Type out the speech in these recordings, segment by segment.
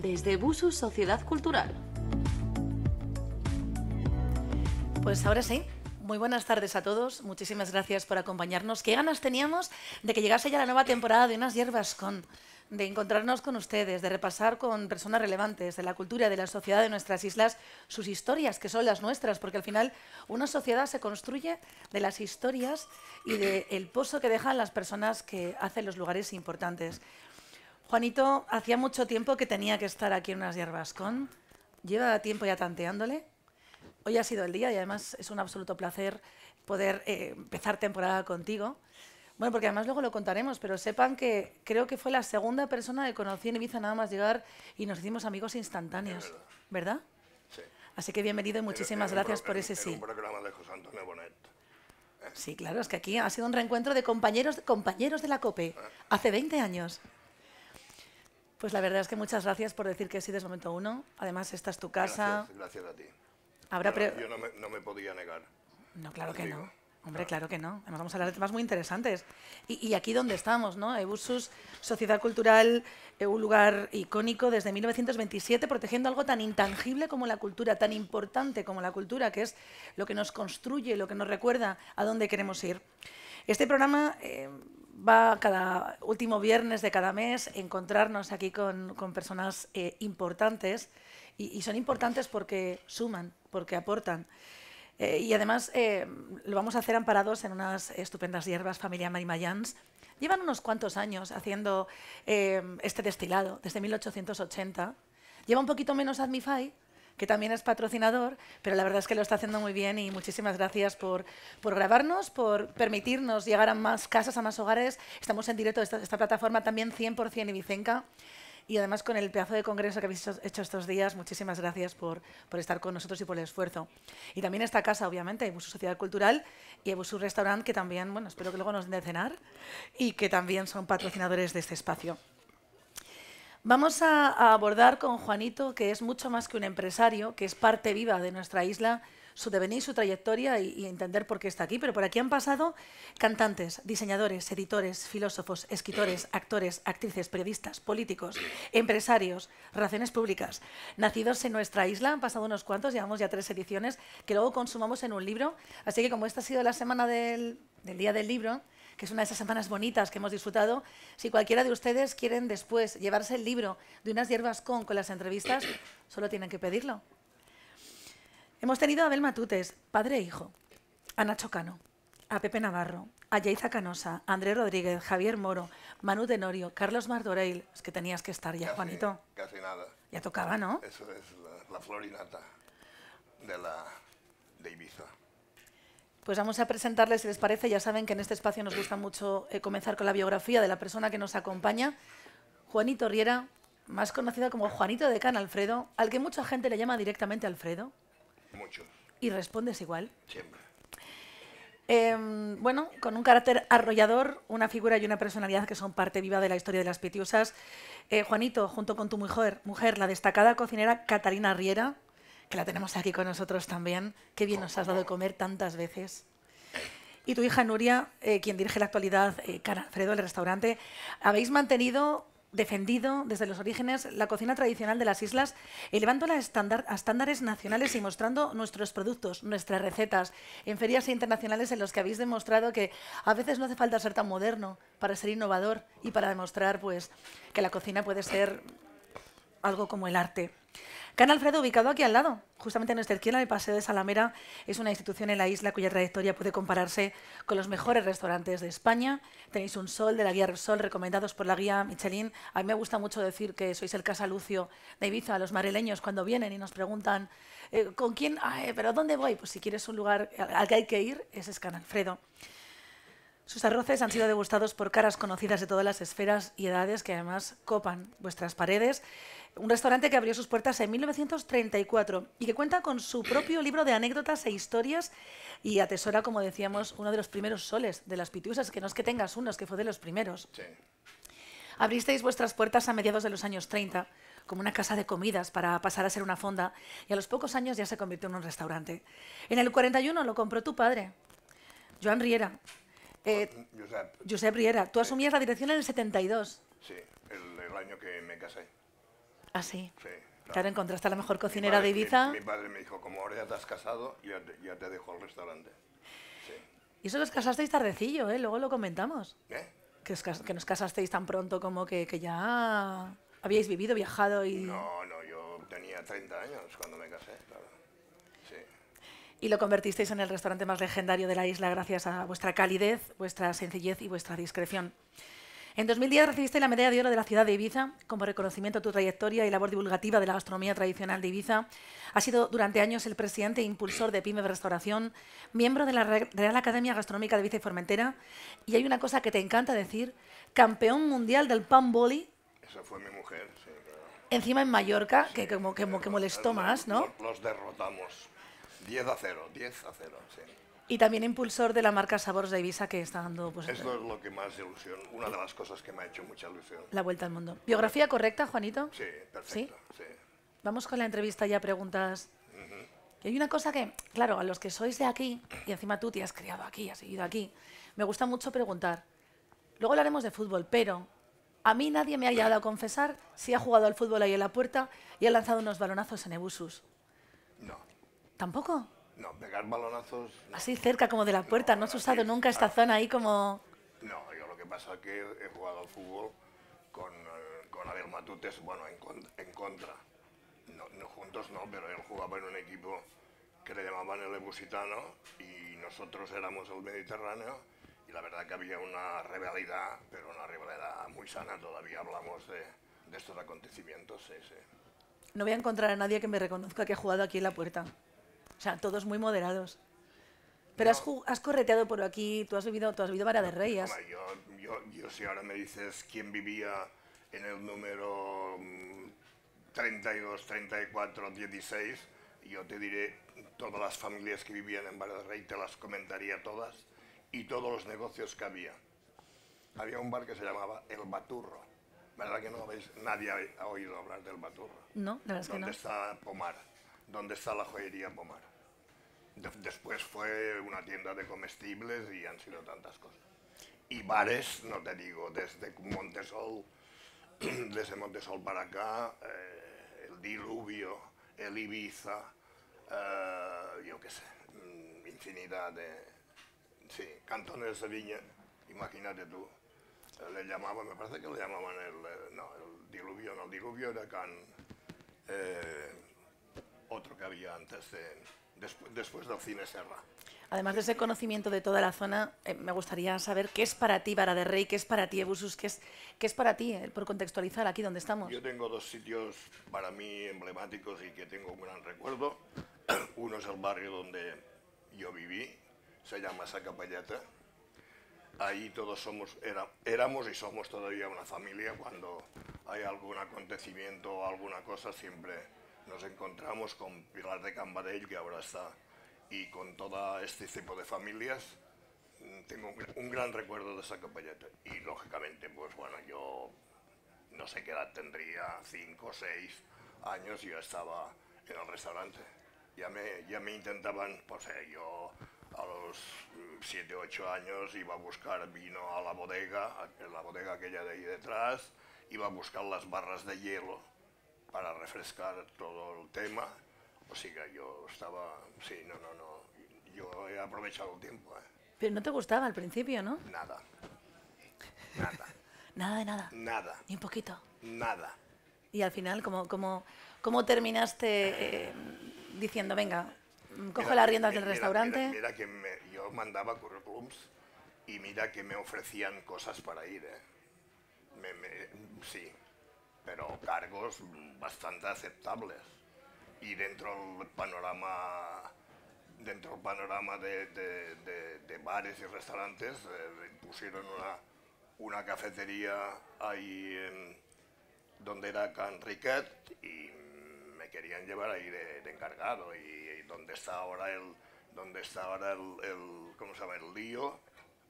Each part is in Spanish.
desde Busu Sociedad Cultural. Pues ahora sí, muy buenas tardes a todos. Muchísimas gracias por acompañarnos. Qué ganas teníamos de que llegase ya la nueva temporada de Unas Hierbas con, de encontrarnos con ustedes, de repasar con personas relevantes de la cultura, de la sociedad de nuestras islas, sus historias, que son las nuestras, porque al final una sociedad se construye de las historias y del pozo que dejan las personas que hacen los lugares importantes. Juanito, hacía mucho tiempo que tenía que estar aquí en unas hierbas con. Lleva tiempo ya tanteándole. Hoy ha sido el día y además es un absoluto placer poder eh, empezar temporada contigo. Bueno, porque además luego lo contaremos, pero sepan que creo que fue la segunda persona que conocí en Ibiza nada más llegar y nos hicimos amigos instantáneos. ¿Verdad? Sí. Así que bienvenido y muchísimas gracias por ese sí. un programa de José Antonio Bonet. Sí, claro, es que aquí ha sido un reencuentro de compañeros, compañeros de la COPE, hace 20 años. Pues la verdad es que muchas gracias por decir que sí desde el momento uno. Además, esta es tu casa. Gracias, gracias a ti. Habrá pre- yo no me, no me podía negar. No, claro que Contigo. no. Hombre, claro que no. Además vamos a hablar de temas muy interesantes. Y, y aquí donde estamos, ¿no? Ebusus, Sociedad Cultural, eh, un lugar icónico desde 1927, protegiendo algo tan intangible como la cultura, tan importante como la cultura, que es lo que nos construye, lo que nos recuerda a dónde queremos ir. Este programa eh, va cada último viernes de cada mes encontrarnos aquí con, con personas eh, importantes y, y son importantes porque suman, porque aportan. Eh, y además eh, lo vamos a hacer amparados en unas estupendas hierbas familia Marimayans. Llevan unos cuantos años haciendo eh, este destilado, desde 1880. Lleva un poquito menos Admify, que también es patrocinador, pero la verdad es que lo está haciendo muy bien y muchísimas gracias por, por grabarnos, por permitirnos llegar a más casas, a más hogares. Estamos en directo de esta, plataforma también 100% Ibicenca. Y además con el pedazo de congreso que habéis hecho- hecho estos días, muchísimas gracias por, por estar con nosotros y por el esfuerzo. Y también esta casa, obviamente, Ebusu Sociedad Cultural y Ebusu Restaurant, que también, bueno, espero que luego nos den de cenar y que también son patrocinadores de este espacio. Vamos a, abordar con Juanito, que es mucho más que un empresario, que es parte viva de nuestra isla, su devenir, su trayectoria y, y entender por qué está aquí. Pero por aquí han pasado cantantes, diseñadores, editores, filósofos, escritores, actores, actrices, periodistas, políticos, empresarios, relaciones públicas. Nacidos en nuestra isla, han pasado unos cuantos, llevamos ya tres ediciones, que luego consumamos en un libro. Así que como esta ha sido la semana del, del Día del Libro, que es una de esas semanas bonitas que hemos disfrutado. Si cualquiera de ustedes quieren después llevarse el libro de unas hierbas con con las entrevistas, solo tienen que pedirlo. Hemos tenido a Abel Matutes, padre e hijo, a Nacho Cano, a Pepe Navarro, a Yaiza Canosa, a Andrés Rodríguez, Javier Moro, Manu Tenorio, Carlos Mardoreil. Es que tenías que estar ya, Casi- Juanito. Casi nada. Ya tocaba, ¿no? Eso es la, la florinata de, la, de Ibiza. Pues vamos a presentarles, si les parece, ya saben que en este espacio nos gusta mucho eh, comenzar con la biografía de la persona que nos acompaña. Juanito Riera, más conocido como Juanito de Can Alfredo, al que mucha gente le llama directamente Alfredo, Muchos, y respondes igual. siempre. Em, bueno, con un carácter arrollador, una figura y una personalidad que son parte viva de la historia de las Pitiusas. Eh, Juanito, junto con tu mujer, mujer, la destacada cocinera Catarina Riera, que la tenemos aquí con nosotros también. Qué bien nos has dado de comer tantas veces. Y tu hija Nuria, eh, quien dirige la actualidad eh, Can Alfredo, el restaurante, habéis mantenido, defendido desde los orígenes la cocina tradicional de las islas, elevándola a, a estándares nacionales y mostrando nuestros productos, nuestras recetas, en ferias internacionales en los que habéis demostrado que a veces no hace falta ser tan moderno para ser innovador y para demostrar pues, que la cocina puede ser algo como el arte. Can Alfredo, ubicado aquí al lado, justamente en nuestra izquierda, el Paseo de Salamera, es una institución en la isla cuya trayectoria puede compararse con los mejores restaurantes de España. Tenéis un sol de la guía Repsol, recomendados por la guía Michelin. A mí me gusta mucho decir que sois el Casa Lucio de Ibiza, a los madrileños cuando vienen y nos preguntan eh, ¿con quién? ¿Pero dónde voy? Pues si quieres un lugar al que hay que ir, ese es Can Alfredo. Sus arroces han sido degustados por caras conocidas de todas las esferas y edades que además copan vuestras paredes. Un restaurante que abrió sus puertas en 1934 y que cuenta con su propio libro de anécdotas e historias y atesora, como decíamos, uno de los primeros soles de las pitiusas, que no es que tengas uno, es que fue de los primeros. Sí. Abristeis vuestras puertas a mediados de los años 30 como una casa de comidas para pasar a ser una fonda y a los pocos años ya se convirtió en un restaurante. En el 41 lo compró tu padre, Joan Riera. Eh, Josep, Josep Riera, tú asumías la dirección en el 72. sí, el, el año que me casé. ¿Ah, sí? Sí. Claro, encontraste a la mejor Mi cocinera padre- de mi- Ibiza. Mi, padre me dijo, como ahora ya te has casado, ya te, ya te dejo el restaurante. Sí. Y eso os casasteis tardecillo, ¿eh? Luego lo comentamos. ¿Eh? Que, os que nos casasteis tan pronto como que, que ya habíais vivido, viajado y... No, no, yo tenía 30 años cuando me casé, claro. Y lo convertisteis en el restaurante más legendario de la isla gracias a vuestra calidez, vuestra sencillez y vuestra discreción. En 2010 recibiste la medalla de oro de la ciudad de Ibiza como reconocimiento a tu trayectoria y labor divulgativa de la gastronomía tradicional de Ibiza. Has sido durante años el presidente e impulsor de Pyme Restauración, miembro de la Re- Real Academia Gastronómica de Ibiza y Formentera. Y hay una cosa que te encanta decir, campeón mundial del pan boli, Esa fue mi mujer, sí, encima en Mallorca, que como que, que molestó más, ¿no? Los, los derrotamos. 10 a 0, 10 a 0, sí. Y también impulsor de la marca Sabores de Ibiza que está dando pues, Esto es lo que más ilusión, una de las cosas que me ha hecho mucha ilusión. la vuelta al mundo. ¿Biografía correcta, Juanito? Sí, perfecto, sí. Vamos con la entrevista ya, preguntas. Y hay una cosa que, claro, a los que sois de aquí, y encima tú te has criado aquí, has vivido aquí, me gusta mucho preguntar. Luego hablaremos de fútbol, pero a mí nadie me ha llegado a confesar si ha jugado al fútbol ahí en la puerta y ha lanzado unos balonazos en Ebusus. No, ¿Tampoco? no, pegar balonazos, no. Así cerca como de la puerta, no has usado nunca esta zona ahí como... No, yo lo que pasa es que he jugado al fútbol con, eh, con Abel Matutes, bueno, en, con- en contra. No, no juntos no, pero él jugaba en un equipo que le llamaban el Ebusitano y nosotros éramos el Mediterráneo y la verdad que había una rivalidad, pero una rivalidad muy sana, todavía hablamos de, de estos acontecimientos, sí, sí. No voy a encontrar a nadie que me reconozca que ha jugado aquí en la puerta. O sea, todos muy moderados. Pero has, has correteado por aquí, tú has vivido, tú has vivido Vara de Rey. has- yo, yo, yo si ahora me dices quién vivía en el número mm, 32, 34, 16, yo te diré todas las familias que vivían en Bar del Rey, te las comentaría todas y todos los negocios que había. Había un bar que se llamaba El Baturro. ¿Verdad que no habéis, nadie ha- oído hablar del Baturro? No, la verdad que ¿Dónde no. está Pomar? ¿Dónde está la joyería Pomar? De- después fue una tienda de comestibles y han sido tantas cosas. Y bares, no te digo, desde Montesol, desde Montesol para acá, eh, el Diluvio, el Ibiza, eh, yo qué sé, mm, infinidad de... Sí, cantones de viña, imagínate tú. Le llamaban, me parece que le llamaban el... eh, no, el Diluvio, no, el Diluvio era Can... otro que había antes de... Después, después del Cine Serra. Además de ese conocimiento de toda la zona, eh, me gustaría saber qué es para ti Vara de Rey, qué es para ti Ebusus, qué es, qué es para ti, eh, por contextualizar aquí donde estamos. Yo tengo dos sitios para mí emblemáticos y que tengo un gran recuerdo. Uno es el barrio donde yo viví, se llama Sacapalleta. Ahí todos somos, era- éramos y somos todavía una familia. Cuando hay algún acontecimiento o alguna cosa, siempre nos encontramos con Pilar de Cambadell, que ahora está, y con todo este tipo de familias. Mm, Tengo un, gran recuerdo de Sacapalleta. Y lógicamente, pues bueno, yo no sé qué edad tendría, cinco o seis años, yo estaba en el restaurante. Ya me, ya me intentaban, pues eh, yo a los mm, siete o ocho años iba a buscar vino a la bodega, en la bodega aquella de ahí detrás, iba a buscar las barras de hielo para refrescar todo el tema. O sea yo estaba, sí, no, no, no, yo he aprovechado el tiempo, ¿eh? Pero no te gustaba al principio, ¿no? Nada, nada, Nada de nada, nada, ni un poquito. nada. Y al final, ¿cómo, cómo, cómo terminaste eh, diciendo, venga, mm, cojo Mira, las riendas del mira, restaurante? Mira, mira que me- yo mandaba currículums y mira que me ofrecían cosas para ir. ¿eh? Me- me- sí, pero cargos bastante aceptables. Y dentro del panorama, dentro del panorama de, de- bares y restaurantes, eh, pusieron una, una cafetería ahí donde era Can Riquet y me querían llevar ahí de, encargado. Y, donde está ahora el donde está ahora el, ¿cómo se el lío.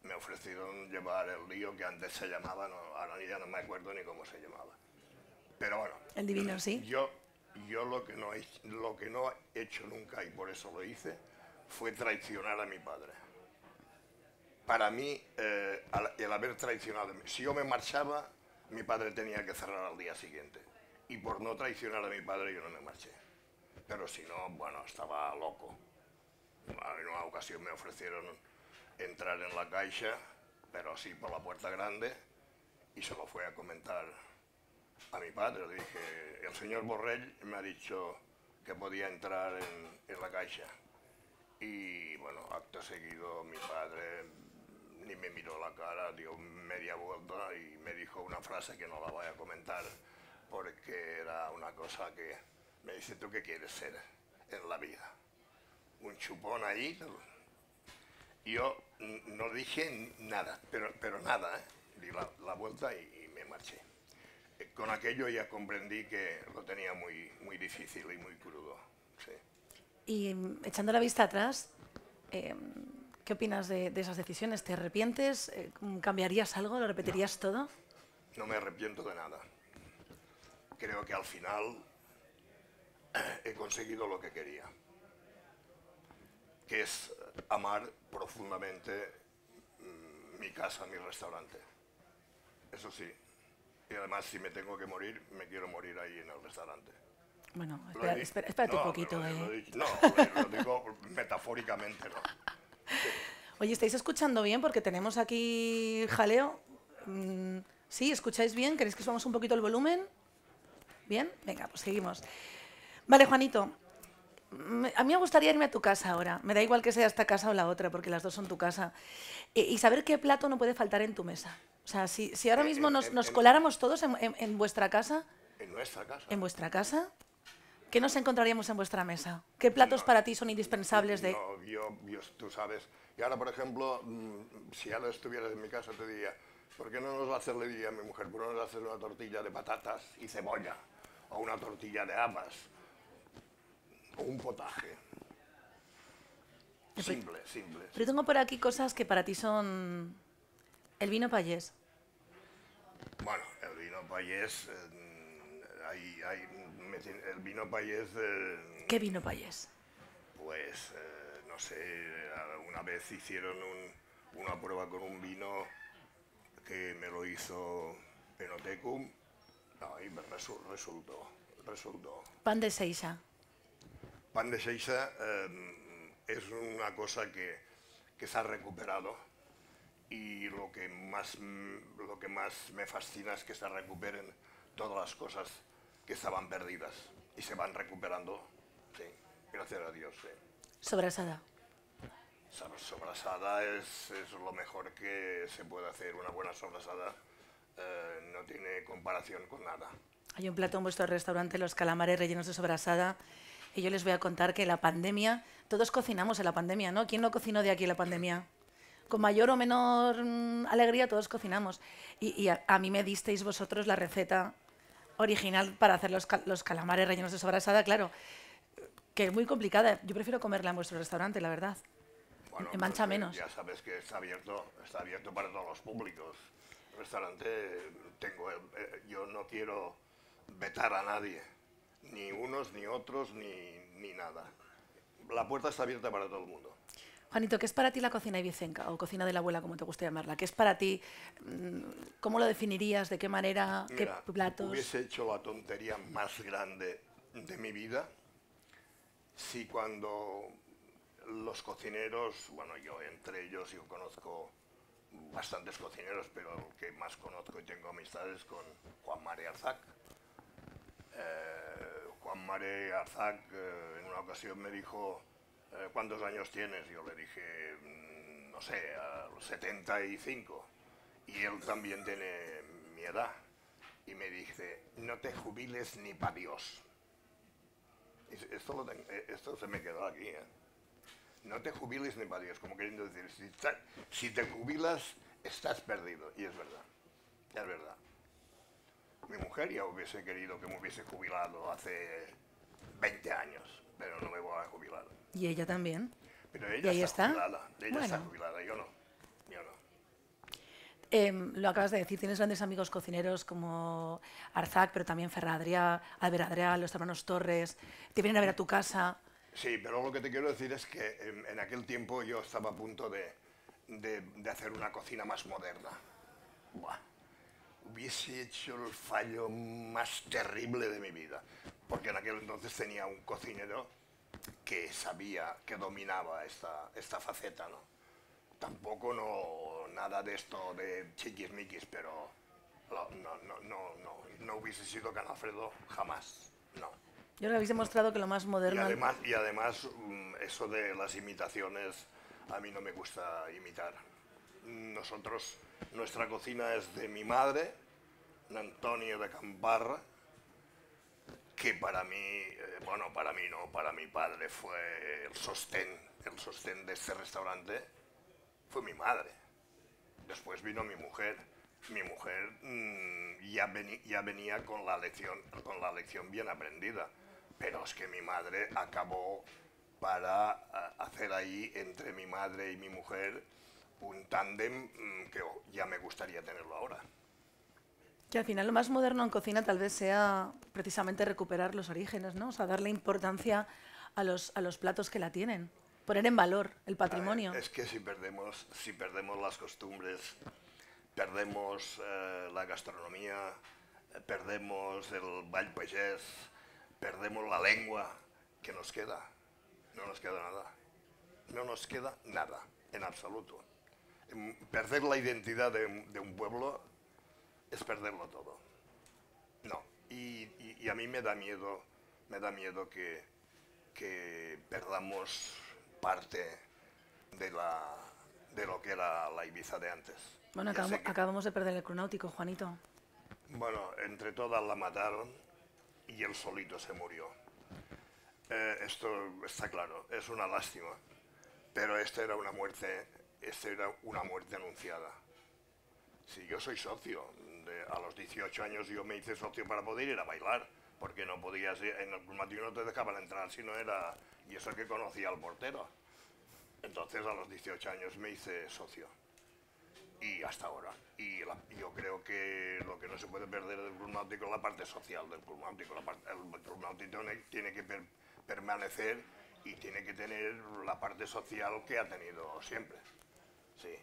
Me ofrecieron llevar el lío que antes se llamaba no, ahora ya no me acuerdo ni cómo se llamaba pero bueno El divino, sí. yo yo lo que no he, lo que no he hecho nunca y por eso lo hice fue traicionar a mi padre para mí, eh, el haber traicionado, si yo me marchaba, mi padre tenía que cerrar al día siguiente. y por no traicionar a mi padre yo no me marché. Pero si no, bueno, estaba loco. En una ocasión me ofrecieron entrar en la caixa, pero así por la puerta grande, y se lo fue a comentar a mi padre. Le dije, el señor Borrell me ha dicho que podía entrar en, la caixa. Y bueno, acto seguido mi padre ni me miró la cara, dio media vuelta y me dijo una frase que no la voy a comentar porque era una cosa que me dice, ¿tú qué quieres ser en la vida? Un chupón ahí. Yo no dije nada, pero, pero nada, ¿eh? di la, vuelta y me marché. Eh, Con aquello ya comprendí que lo tenía muy, muy difícil y muy crudo. sí. Y mm, echando la vista atrás, eh, ¿qué opinas de, de esas decisiones? ¿Te arrepientes? Eh, ¿Cambiarías algo? ¿Lo repetirías todo? No me arrepiento de nada. Creo que al final he conseguido lo que quería, que es amar profundamente mm, mi casa, mi restaurante. Eso sí. Y además, si me tengo que morir, me quiero morir ahí en el restaurante. Bueno, espera, espérate No, un poquito. lo eh. No, lo, lo digo metafóricamente, ¿no? Oye, ¿estáis escuchando bien? Porque tenemos aquí jaleo. Mm, ¿Sí? ¿Escucháis bien? ¿Queréis que subamos un poquito el volumen? ¿Bien? Venga, pues seguimos. Vale, Juanito. A mí me gustaría irme a tu casa ahora. Me da igual que sea esta casa o la otra, porque las dos son tu casa. Y saber qué plato no puede faltar en tu mesa. O sea, si, si ahora Eh, mismo en- nos, en- nos en- coláramos todos en, vuestra casa, En nuestra casa. en vuestra casa, ¿qué nos encontraríamos en vuestra mesa? ¿Qué platos para ti son indispensables de...? No, yo, yo- tú sabes. Y ahora, por ejemplo, mm, si ahora estuvieras en mi casa, te diría, ¿por qué no nos va a hacer, le diría a mi mujer, ¿por qué no nos va a hacer una tortilla de patatas y cebolla? O una tortilla de habas. Un potaje. Simple, simple. Pero tengo por aquí cosas que para ti son... El vino payés. Bueno, el vino payés, eh, hay- hay- el vino payés, eh, ¿Qué vino payés? pues, eh, no sé, una vez hicieron un- una prueba con un vino que me lo hizo Enotecum, no, y me resu- resultó, resultó. Pan de Seixa. Pan de Seixa eh, es una cosa que, que se ha recuperado y lo que, más, lo que más me fascina es que se recuperen todas las cosas que estaban perdidas y se van recuperando, sí, gracias a Dios, sí. Sobrasada. Sobrasada es, es lo mejor que se puede hacer. Una buena sobrasada eh, no tiene comparación con nada. Hay un plato en vuestro restaurante, los calamares rellenos de sobrasada. Y yo les voy a contar que la pandemia, todos cocinamos en la pandemia, ¿no? ¿Quién no cocinó de aquí en la pandemia? Con mayor o menor mm, alegría todos cocinamos. Y, y a, a mí me disteis vosotros la receta original para hacer los, cal- los calamares rellenos de sobrasada, claro, que es muy complicada. Yo prefiero comerla en vuestro restaurante, la verdad. Bueno, Me mancha eh, menos. Ya sabes que está abierto, está abierto para todos los públicos. El restaurante, tengo, el- eh, yo no quiero vetar a nadie, ni unos, ni otros, ni, ni nada. La puerta está abierta para todo el mundo. Juanito, ¿qué es para ti la cocina ibicenca o cocina de la abuela, como te gusta llamarla? ¿Qué es para ti? mm, ¿Cómo lo definirías? ¿De qué manera? Mira, ¿Qué platos? hubiese hecho la tontería más grande de mi vida si cuando los cocineros, bueno, yo entre ellos yo conozco bastantes cocineros, pero el que más conozco y tengo amistades con Juan Mare Arzac. Eh, Juan Mare eh, en una ocasión me dijo, eh, ¿cuántos años tienes? Yo le dije, "Mm, no sé, a los 75. Y él también tiene mi edad. Y me dice, no te jubiles ni para Dios. Eh, esto se me quedó aquí. No te jubiles ni para Dios. Como queriendo decir, si, si te jubilas, estás perdido. Y es verdad. Es verdad. Mi mujer ya hubiese querido que me hubiese jubilado hace 20 años, pero no me voy a jubilar. Y ella también. Pero ella está, está? jubilada. Ella está jubilada, yo no. Yo no. Em, lo acabas de decir, tienes grandes amigos cocineros como Arzac, pero también Ferradrià, Albert Adrià, los hermanos Torres. Te vienen a ver a tu casa. Sí, pero lo que te quiero decir es que en, en aquel tiempo yo estaba a punto de, de- de hacer una cocina más moderna. Buah. Hubiese hecho el fallo más terrible de mi vida, porque en aquel entonces tenía un cocinero que sabía, que dominaba esta, esta faceta, ¿no? Tampoco no, nada de esto de chiquismiquis, pero no, no, no, no, no, hubiese sido Canalfredo jamás, no. Yo que habéis demostrado que lo más Y moderno... además, y además mm, eso de las imitaciones, a mí no me gusta imitar. Nosotros, nuestra cocina es de mi madre, Antonio de Camparra, que para mí, eh, bueno, para mí no, para mi padre fue el sostén, el sostén de este restaurante, fue mi madre. Después vino mi mujer. Mi mujer mm, ya, venía con la, lección, con la lección bien aprendida, pero es que mi madre acabó para ah, hacer ahí entre mi madre y mi mujer un tándem mm, que ya me gustaría tenerlo ahora. Que al final lo más moderno en cocina tal vez sea precisamente recuperar los orígenes, ¿no? O sea, darle importancia a los, a los platos que la tienen. Poner en valor el patrimonio. Es que si perdemos, si perdemos las costumbres, perdemos eh, la gastronomía, eh, perdemos el ball perdemos la lengua, ¿qué nos queda? No nos queda nada. No nos queda nada, en absoluto. Em, Perder la identidad de, de un pueblo es perderlo todo. No. Y, y- y a mí me da miedo, me da miedo que, que perdamos parte de, la, de lo que era la Ibiza de antes. Bueno, acabamos, que- acabamos de perder el cronáutico, Juanito. bueno, entre todas la mataron y él solito se murió. Eh, esto está claro, es una lástima, pero esta era una muerte, esta era una muerte anunciada. Si yo soy socio, a los 18 años yo me hice socio para poder ir a bailar, porque no podías en el Mateo no te dejaban entrar si no era, y eso que conocía al portero. Entonces a los 18 años me hice socio y hasta ahora. Y yo creo que lo que no se puede perder del club náutico es la parte social del club náutico. El club náutico tiene, que per- permanecer y tiene que tener la parte social que ha tenido siempre. Sí.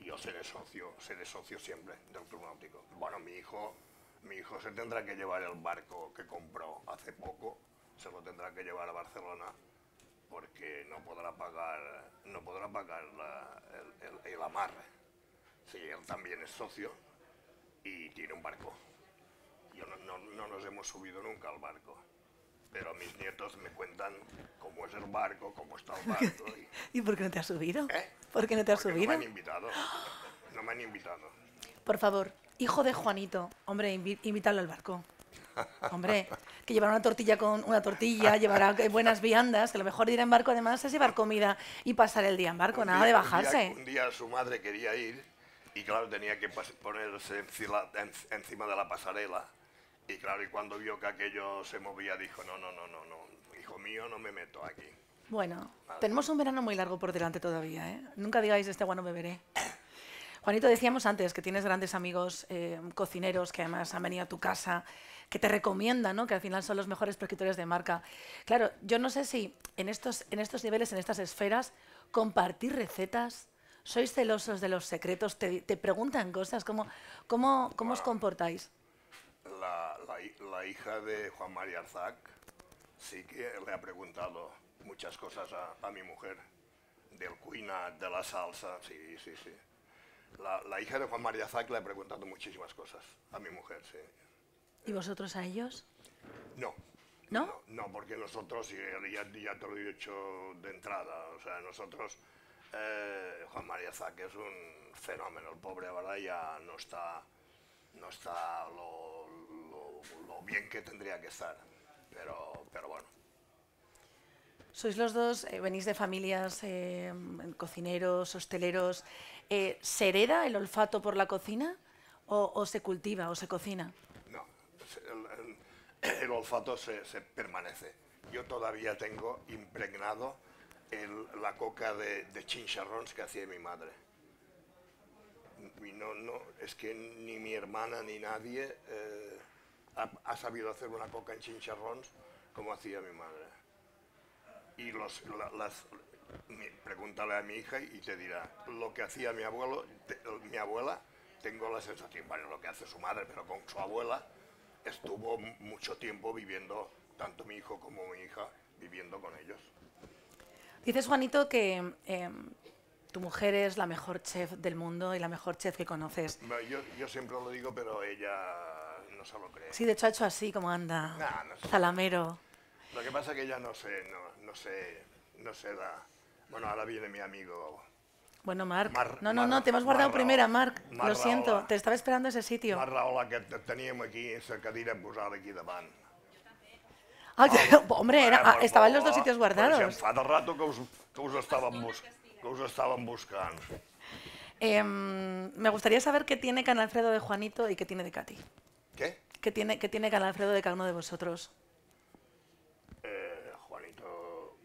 Yo seré socio, seré socio siempre del club náutico. Bueno, mi hijo, mi hijo se tendrá que llevar el barco que compró hace poco, se lo tendrá que llevar a Barcelona porque no podrá pagar, no podrá pagar la- el, el- el amarre. Sí, él también es socio y tiene un barco. Yo no, no- no nos hemos subido nunca al barco, pero mis nietos me cuentan cómo es el barco, cómo está el barco. Y, ¿Y por qué no te has subido? ¿Eh? ¿Por qué no te has porque subido? No me han invitado. No me han invitado. Por favor, hijo de Juanito, hombre, invi- invítalo al barco. Hombre, que llevará una tortilla con una tortilla, llevará buenas viandas, que lo mejor de ir en barco además es llevar comida y pasar el día en barco, Un nada día- de un día- bajarse. Un día, su madre quería ir y claro, tenía que ponerse encima, en- encima de la pasarela. Y claro, y cuando vio que aquello se movía, dijo, no, no, no, no, no, hijo mío, no me meto aquí. Bueno, tenemos un verano muy largo por delante todavía, ¿eh? Nunca digáis este agua no beberé. Juanito, decíamos antes que tienes grandes amigos eh, cocineros que además han venido a tu casa, que te recomiendan, ¿no? que al final son los mejores prescriptores de marca. Claro, yo no sé si en estos, en estos niveles, en estas esferas, compartir recetas, sois celosos de los secretos, te, te preguntan cosas, ¿cómo, cómo, cómo os comportáis? La, la hi- la hija de Juan María Arzac sí que le ha preguntado muchas cosas a, a mi mujer, del cuina, de la salsa, sí, sí, sí. La, la hija de Juan María Arzac le ha preguntado muchísimas cosas a mi mujer, sí. ¿Y vosotros a ellos? No. ¿No? No, no, porque nosotros, ya, ya te lo he dicho de entrada, o sea, nosotros, eh, Juan María Zac es un fenómeno, el pobre ahora ya no está, no está lo, lo- bien que tendría que estar, pero, pero bueno. Sois los dos, eh, venís de familias eh, cocineros, hosteleros. eh, ¿Se hereda el olfato por la cocina o, o se cultiva o se cocina? No, el, el- el olfato se, se permanece. Yo todavía tengo impregnado el- la coca de, de chincharrons que hacía mi madre. No, no, es que ni mi hermana ni nadie eh, ha, ha sabido hacer una coca en chincharrons como hacía mi madre. Y los, la- las, pregúntale a mi hija y te dirá, lo que hacía mi abuelo, te- mi abuela tengo la sensación, bueno, lo que hace su madre, pero con su abuela, estuvo mucho tiempo viviendo, tanto mi hijo como mi hija, viviendo con ellos. Dices, Juanito, que eh, tu mujer es la mejor chef del mundo y la mejor chef que conoces. Yo, yo siempre lo digo, pero ella no se lo cree. Sí, de hecho ha hecho así como anda. Nah, no sé. Zalamero. Lo que pasa es que ella no se, no, no se, no se da... Bueno, ahora viene mi amigo Bueno, Marc. Mar- no, no, Mar- no, te hemos guardado Mar- primera, Marc. Mar- Lo siento, te estaba esperando ese sitio. Rahola que teníem aquí, la cadira posada aquí davant. Ah, hombre, era, Eh, estaban los dos sitios però Si em guardados. fa de rato que us, que us, estàvem, bus que us estàvem buscant. Em, me gustaría saber qué tiene Can Alfredo de Juanito y qué tiene de Katy. ¿Qué tiene, qué tiene de cada uno de vosotros? Eh, Juanito...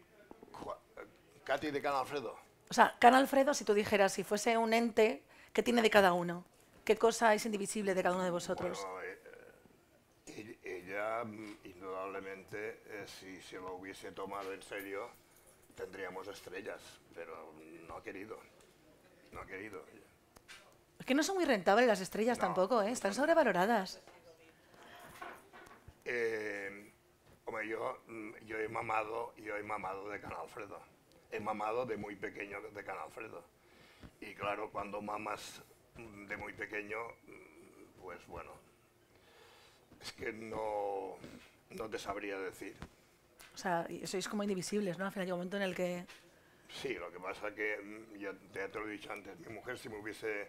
Ju eh, Cati de Can Alfredo. O sea, Can Alfredo, si tú dijeras, si fuese un ente, ¿qué tiene de cada uno? ¿Qué cosa es indivisible de cada uno de vosotros? Bueno, eh, eh, ella, mm, indudablemente, eh, si se lo hubiese tomado en serio, tendríamos estrellas, pero no ha querido. No ha querido. Es que no son muy rentables las estrellas No. tampoco, ¿eh? Están sobrevaloradas. Eh, hombre, yo, mm, yo he mamado, yo he mamado de Can Alfredo. He mamado de muy pequeño de Can Alfredo. Y claro, cuando mamas mm, de muy pequeño, mm, pues bueno, es que no, no te sabría decir. O sea, sois como indivisibles, ¿no? Al final hay un momento en el que... Sí, lo que pasa que, ya, te lo he dicho antes, mi mujer si me hubiese,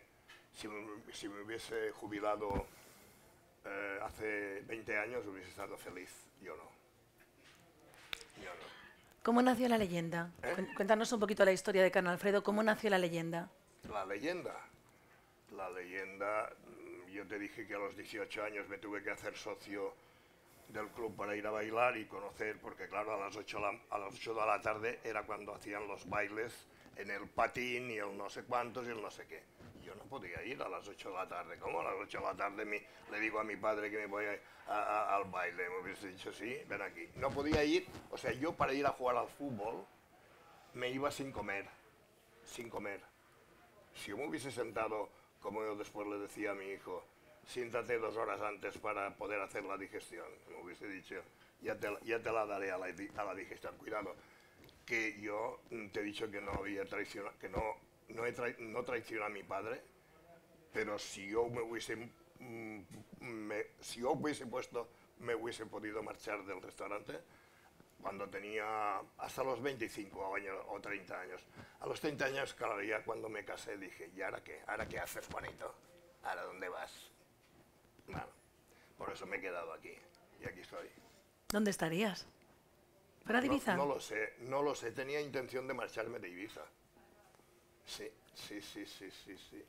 si me hubiese jubilado eh, hace 20 años hubiese estado feliz, yo no. Yo no. ¿Cómo nació la leyenda? ¿Eh? Cuéntanos un poquito la historia de Can Alfredo. ¿Cómo nació la leyenda? La leyenda. La leyenda, mm, yo te dije que a los 18 años me tuve que hacer socio del club para ir a bailar y conocer, porque claro, a las 8, la- a las 8 de la tarde era cuando hacían los bailes en el patín y el no sé cuántos y el no sé qué. Yo no podía ir a las 8 de la tarde. ¿Cómo a las 8 de la tarde le digo a mi padre que me voy al baile? Me hubiese dicho, sí, ven aquí. No podía ir, o sea, yo para ir a jugar al fútbol me iba sin comer, sin comer. Si yo me hubiese sentado, como yo después le decía a mi hijo, siéntate dos horas antes para poder hacer la digestión, me hubiese dicho, ya te, ya te la daré a la, a la digestión. Cuidado, que yo te he dicho que no había traicionado, que no, no, he trai- no traicionado a mi padre, pero si yo me hubiese, mm, me- si yo hubiese puesto, me hubiese podido marchar del restaurante cuando tenía hasta los 25 años o 30 años. A los 30 años, claro, ya cuando me casé dije, ¿y ahora qué? ¿Ahora qué haces, Juanito? ¿Ahora dónde vas? Bueno, por eso me he quedado aquí y aquí estoy. ¿Dónde estarías? ¿Fuera de No- Ibiza? No, lo sé, no lo sé. Tenía intención de marcharme de Ibiza. Sí, sí, sí, sí, sí, sí.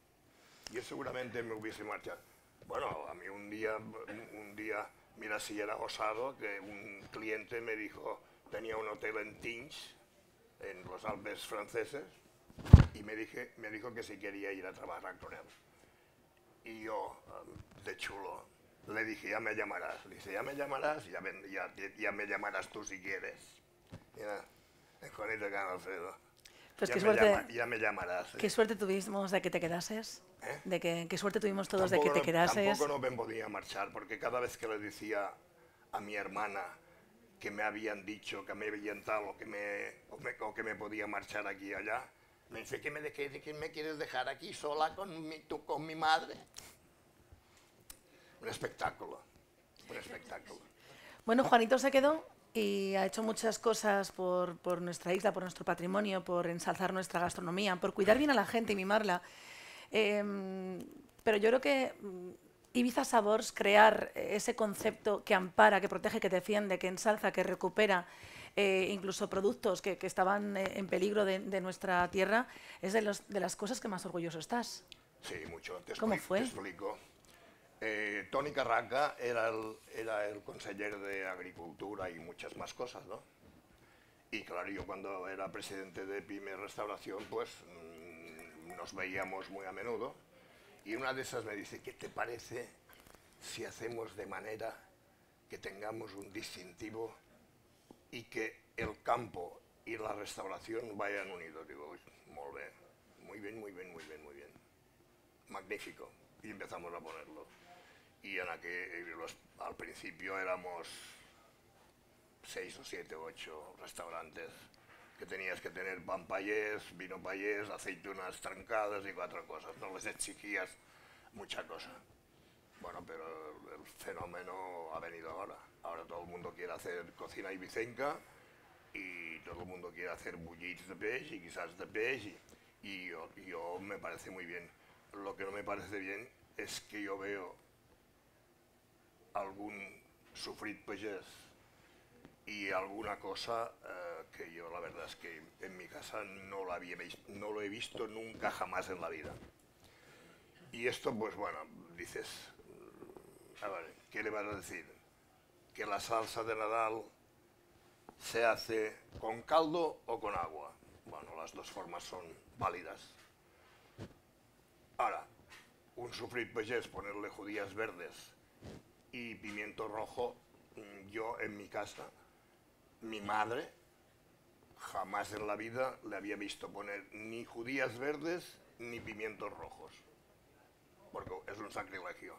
Yo seguramente me hubiese marchado. Bueno, a mí un día, un, día, mira si era osado, que un cliente me dijo, tenía un hotel en Tinch, en los Alpes franceses, y me, dije, me dijo que si quería ir a trabajar con él. Y yo, um, de chulo, le dije, ya me llamarás. Dice, ya me llamarás, ya, ya, me llamarás tú si quieres. Mira, el Juanito Alfredo. Pues ya, qué me suerte, llama- ya me llamarás. ¿eh? qué suerte tuvimos de que te quedases. ¿Eh? De que, qué suerte tuvimos todos de que Tampoco te no- quedases. Tampoco no me podía marchar, porque cada vez que le decía a mi hermana que me habían dicho que me habían tal o que me, o me- o que me podía marchar aquí y allá, me dice que me, de- que me quieres dejar aquí sola con mi, tú, con mi madre. Un espectáculo, un espectáculo. Bueno, Juanito se quedó y ha hecho muchas cosas por, por nuestra isla, por nuestro patrimonio, por ensalzar nuestra gastronomía, por cuidar bien a la gente y mimarla. Em, pero yo creo que mm, Ibiza Sabors, crear ese concepto que ampara, que protege, que defiende, que ensalza, que recupera eh, incluso productos que, que estaban eh, en peligro de, de nuestra tierra, es de, los- de las cosas que más orgulloso estás. Sí, mucho. Te ¿Cómo fue? Te explico. Eh, Toni Carraca era el, era el conseller de Agricultura y muchas más cosas, ¿no? Y claro, yo cuando era presidente de Pyme Restauración, pues mm, nos veíamos muy a menudo. Y una de esas me dice, ¿qué te parece si hacemos de manera que tengamos un distintivo y que el campo y la restauración vayan unidos? Digo, "Uy, molt bé, muy bien, muy bien, muy bien, muy bien. Magnífico. y empezamos a ponerlo. Y en aquel, los- al principio éramos seis o siete o ocho restaurantes que tenías que tener pan payés, vino payés, aceitunas trancadas y cuatro cosas. No les exigías mucha cosa. Bueno, pero el fenómeno ha venido ahora. Ahora todo el mundo quiere hacer cocina ibicenca y todo el mundo quiere hacer bullits de peix y quizás de peix y, y yo, yo me parece muy bien. Lo que no me parece bien es que yo veo algún sufrit pagès y alguna cosa eh, que yo la verdad es que en mi casa no lo, había no lo he visto nunca jamás en la vida. Y esto, pues bueno, dices, a ¿qué le vas a decir? Que la salsa de Nadal se hace con caldo o con agua. Bueno, las dos formas son válidas. Ahora, un sufrit pagès, ponerle judías verdes y pimiento rojo, mm, yo en mi casa, mi madre, jamás en la vida le había visto poner ni judías verdes ni pimientos rojos. Porque es un sacrilegio.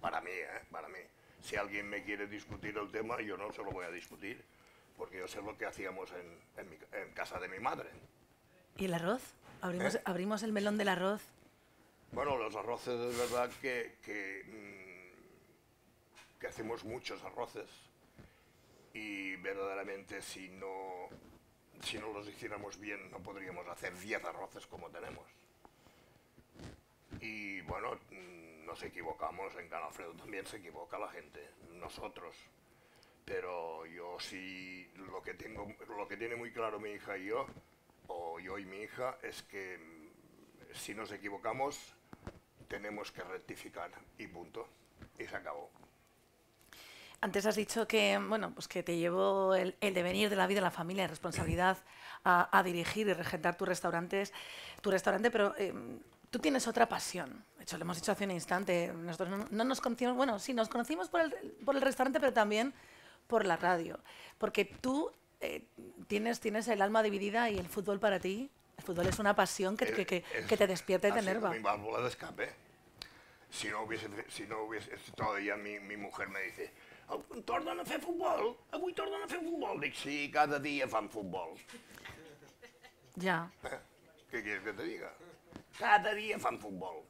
Para mí, ¿eh? Para mí. Si alguien me quiere discutir el tema, yo no se lo voy a discutir. Porque yo sé lo que hacíamos en, en mi- en casa de mi madre. ¿Y el arroz? Abrimos, ¿Eh? abrimos el melón del arroz. Bueno, los arroces es verdad que, que, mm, hacemos muchos arroces y verdaderamente si no, si no los hiciéramos bien no podríamos hacer 10 arroces como tenemos. Y bueno, nos equivocamos, en Canalfredo también se equivoca la gente, nosotros. Pero yo sí, lo que, tengo, lo que tiene muy claro mi hija y yo, o yo y mi hija, es que si nos equivocamos, tenemos que rectificar y punto. Y se acabó. Antes has dicho que, bueno, pues que te llevó el, el devenir de la vida, la familia, la responsabilidad a, a dirigir y regentar tus restaurantes, tu restaurante, pero eh, tú tienes otra pasión. De hecho, lo hemos dicho hace un instante. Nosotros no, no nos conocimos, bueno, sí, nos conocimos por el, por el restaurante, pero también por la radio. Porque tú eh, tienes, tienes el alma dividida y el fútbol para ti, el fútbol es una pasión que, que, que- Es- que te despierta y te enerva. mi válvula de escape. Si no hubiese, si no hubiese, todavía mi, mi mujer me dice, "Avui tornen a fer futbol, avui tornen a fer futbol. Dic, sí, cada dia fan futbol. Ya. Eh, ¿Qué quieres que te diga? Cada día fan fútbol.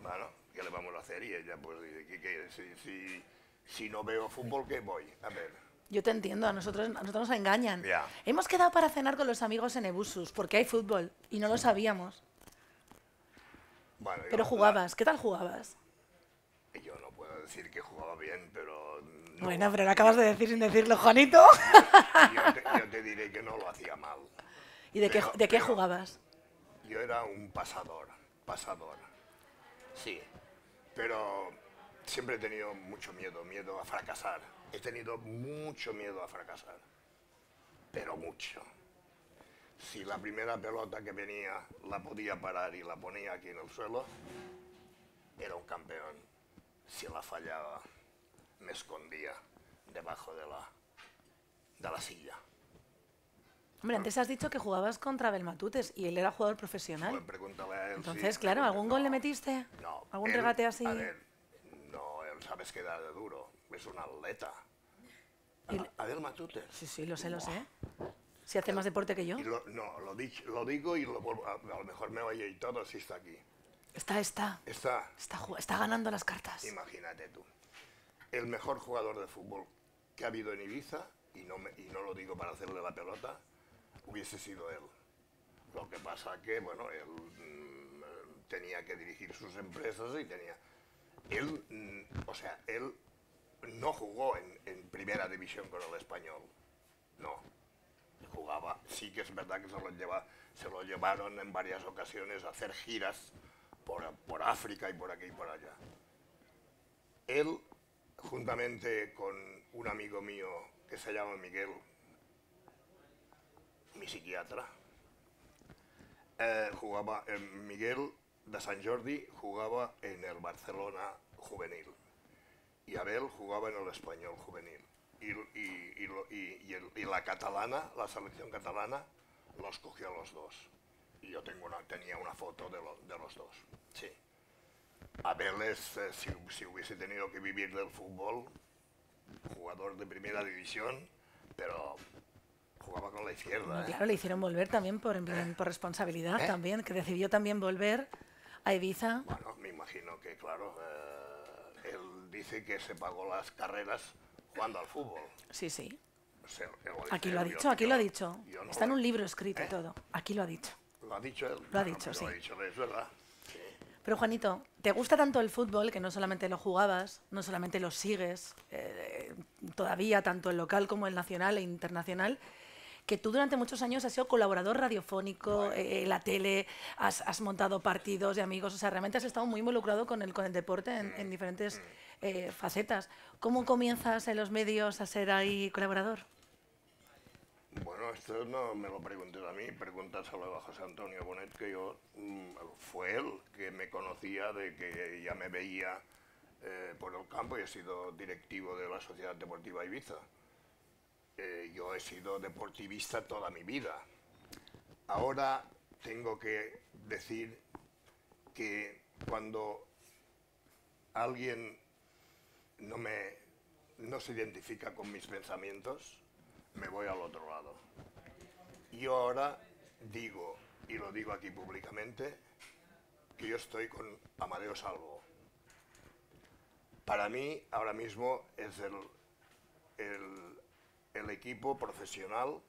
Bueno, ¿qué le vamos a hacer? Y ella pues dice, ¿qué, qué? Si, si, si no veo fútbol, ¿qué voy? A ver. Yo te entiendo, a nosotros, a nosotros nos engañan. Ya. Hemos quedado para cenar con los amigos en Ebusus, porque hay fútbol, y no lo sabíamos. Bueno, Pero yo- jugabas, ¿qué tal jugabas? Yo no puedo decir que jugaba bien, pero... no. Bueno, pero lo acabas de decir sin decirlo, Juanito. Yo te, yo te diré que no lo hacía mal. ¿Y de qué, de qué jugabas? Yo era un pasador, pasador. Sí. Pero siempre he tenido mucho miedo, miedo a fracasar. He tenido mucho miedo a fracasar. Pero mucho. Si la primera pelota que venía la podía parar y la ponía aquí en el suelo, era un campeón. Si la fallaba, me escondía debajo de la, de la silla. Hombre, antes has dicho que jugabas contra Belmatutes y él era jugador Pues profesional. pregúntale a él. si- Entonces, claro, ¿algún no, gol le metiste? No. ¿Algún él- regate así? A ver, no, él sabes que da de duro. Es un atleta. A- Adel Matute. Sí, sí, lo sé, lo sé. Si hace más deporte que yo. Y lo, no, lo, dich- lo digo y lo, a, a lo mejor me oye y todo si está aquí. Está, está. Está, Está, está ganando las cartas. imagínate tú, el mejor jugador de fútbol que ha habido en Ibiza, y no, y no lo digo para hacerle la pelota, hubiese sido él. Lo que pasa que, bueno, él mm, tenía que dirigir sus empresas y tenía... Él, mm, o sea, él no jugó en, en primera división con el español, no. Jugaba, sí que es verdad que se lo, lleva, se lo llevaron en varias ocasiones a hacer giras por, por África y por aquí y por allá. Él, juntamente con un amigo mío que se llama Miguel, mi psiquiatra, eh, jugaba, eh, Miguel de Sant Jordi jugaba en el Barcelona juvenil y Abel jugaba en el español juvenil. Y, y- y y- la catalana, la selección catalana, los cogió a los dos. Y yo tengo una, tenía una foto de, de los dos. Sí. A Vélez, eh, si, si hubiese tenido que vivir del fútbol, jugador de primera división, pero jugaba con la izquierda. ¿eh? Claro, le hicieron volver también por, por responsabilidad ¿Eh? también, que decidió también volver a Ibiza. Bueno, me imagino que, claro, eh, él dice que se pagó las carreras jugando al fútbol. Sí, sí. Él Aquí lo ha yo- dicho, aquí lo ha dicho. no Está en lo- un libro escrito y ¿Eh? todo. Aquí lo ha dicho. Lo ha dicho él. Lo ha Bueno, dicho, Lo sí. ha dicho, es verdad. Pero Juanito, ¿te gusta tanto el fútbol que no solamente lo jugabas, no solamente lo sigues eh, todavía, tanto el local como el nacional e internacional? Que tú durante muchos años has sido colaborador radiofónico, eh, en la tele, has, has montado partidos de amigos, o sea, realmente has estado muy involucrado con el, con el deporte en, en diferentes eh, facetas. ¿Cómo comienzas en los medios a ser ahí colaborador? Bueno, esto no me lo preguntes a mí, pregúntaselo a José Antonio Bonet, que yo, mm, fue él que me conocía de que ya me veía eh, por el campo y he sido directivo de la Sociedad Deportiva Ibiza. Eh, yo he sido deportivista toda mi vida. Ahora tengo que decir que cuando alguien no, me, no se identifica con mis pensamientos, me voy al otro lado. Yo ahora digo, y lo digo aquí públicamente, que yo estoy con Amadeo Salvo. Para mí, ahora mismo es el, el, equipo profesional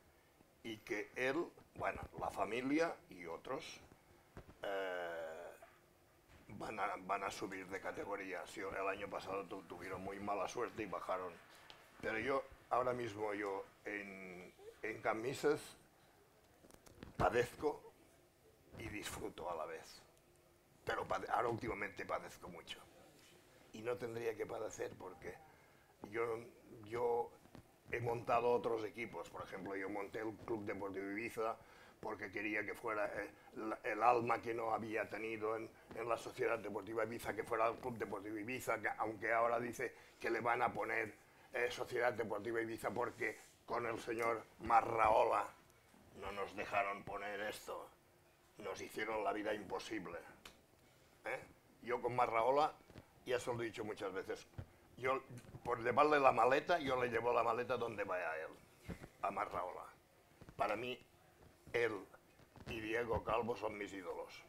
y que él, bueno, la familia y otros eh, van, a, van a subir de categoría. Sí, el año pasado tu- tuvieron muy mala suerte y bajaron. Pero yo, ahora mismo yo en, camisas padezco y disfruto a la vez. Pero ahora últimamente padezco mucho. Y no tendría que padecer porque yo, yo he montado otros equipos. Por ejemplo, yo monté el Club Deportivo Ibiza porque quería que fuera eh, el alma que no había tenido en, en la Sociedad Deportiva Ibiza, que fuera el Club Deportivo Ibiza, que aunque ahora dice que le van a poner eh, Sociedad Deportiva Ibiza porque con el señor Marraola no nos dejaron poner esto, nos hicieron la vida imposible. ¿eh? Yo con Marraola, ya se lo he dicho muchas veces, yo por llevarle la maleta, yo le llevo la maleta donde vaya él, a Marraola. Para mí, él y Diego Calvo son mis ídolos.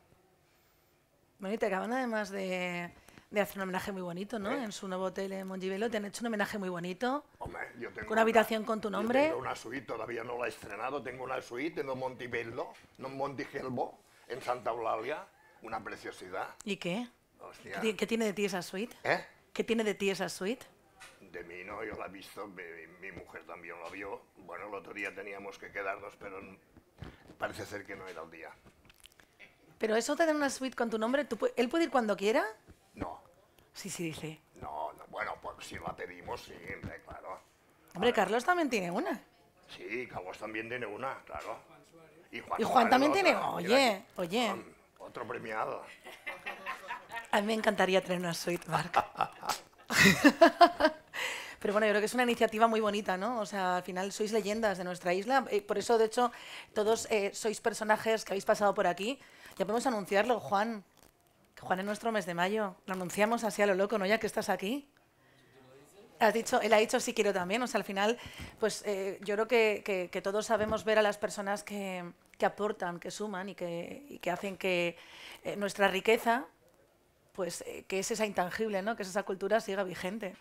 Bueno, acaban además de, de hacer un homenaje muy bonito, ¿no? ¿Eh? En su nuevo hotel en Montivelo te han hecho un homenaje muy bonito. Hombre, yo tengo ¿Con una habitación con tu yo nombre? tengo una suite, todavía no la he estrenado, tengo una suite en el Montibello, en el Montigelbo, en Santa Eulalia, una preciosidad. ¿Y qué? Hostia. ¿Qué, qué tiene de ti esa suite? ¿Eh? ¿Qué tiene de ti esa suite? De mí no, yo la he visto, mi, mi mujer también lo vio. Bueno, el otro día teníamos que quedarnos, pero parece ser que no era el día. Pero eso te da una suite con tu nombre, ¿tú ¿él puede ir cuando quiera? Sí, sí, dice. no, no, bueno, pues si la pedimos, sí, hombre, claro. Hombre, Carlos también tiene una. Sí, Carlos también tiene una, claro. Y Juan, Y Juan Suárez, también otra. tiene- oye, oye. Otro premiado. A mí me encantaría tener una suite, Marc. Pero bueno, yo creo que es una iniciativa muy bonita, ¿no? O sea, al final sois leyendas de nuestra isla. eh, por eso, de hecho, todos eh, sois personajes que habéis pasado por aquí. Ya podemos anunciarlo, Juan. Juan es nuestro mes de mayo. Lo anunciamos así a lo loco, ¿no? Ya que estás aquí. Has dicho, él ha dicho sí quiero también. O sea, al final, pues eh, yo creo que, que- todos sabemos ver a las personas que, que aportan, que suman y que, y hacen que eh, nuestra riqueza, pues eh, que es esa intangible, ¿no? Que es esa cultura siga vigente.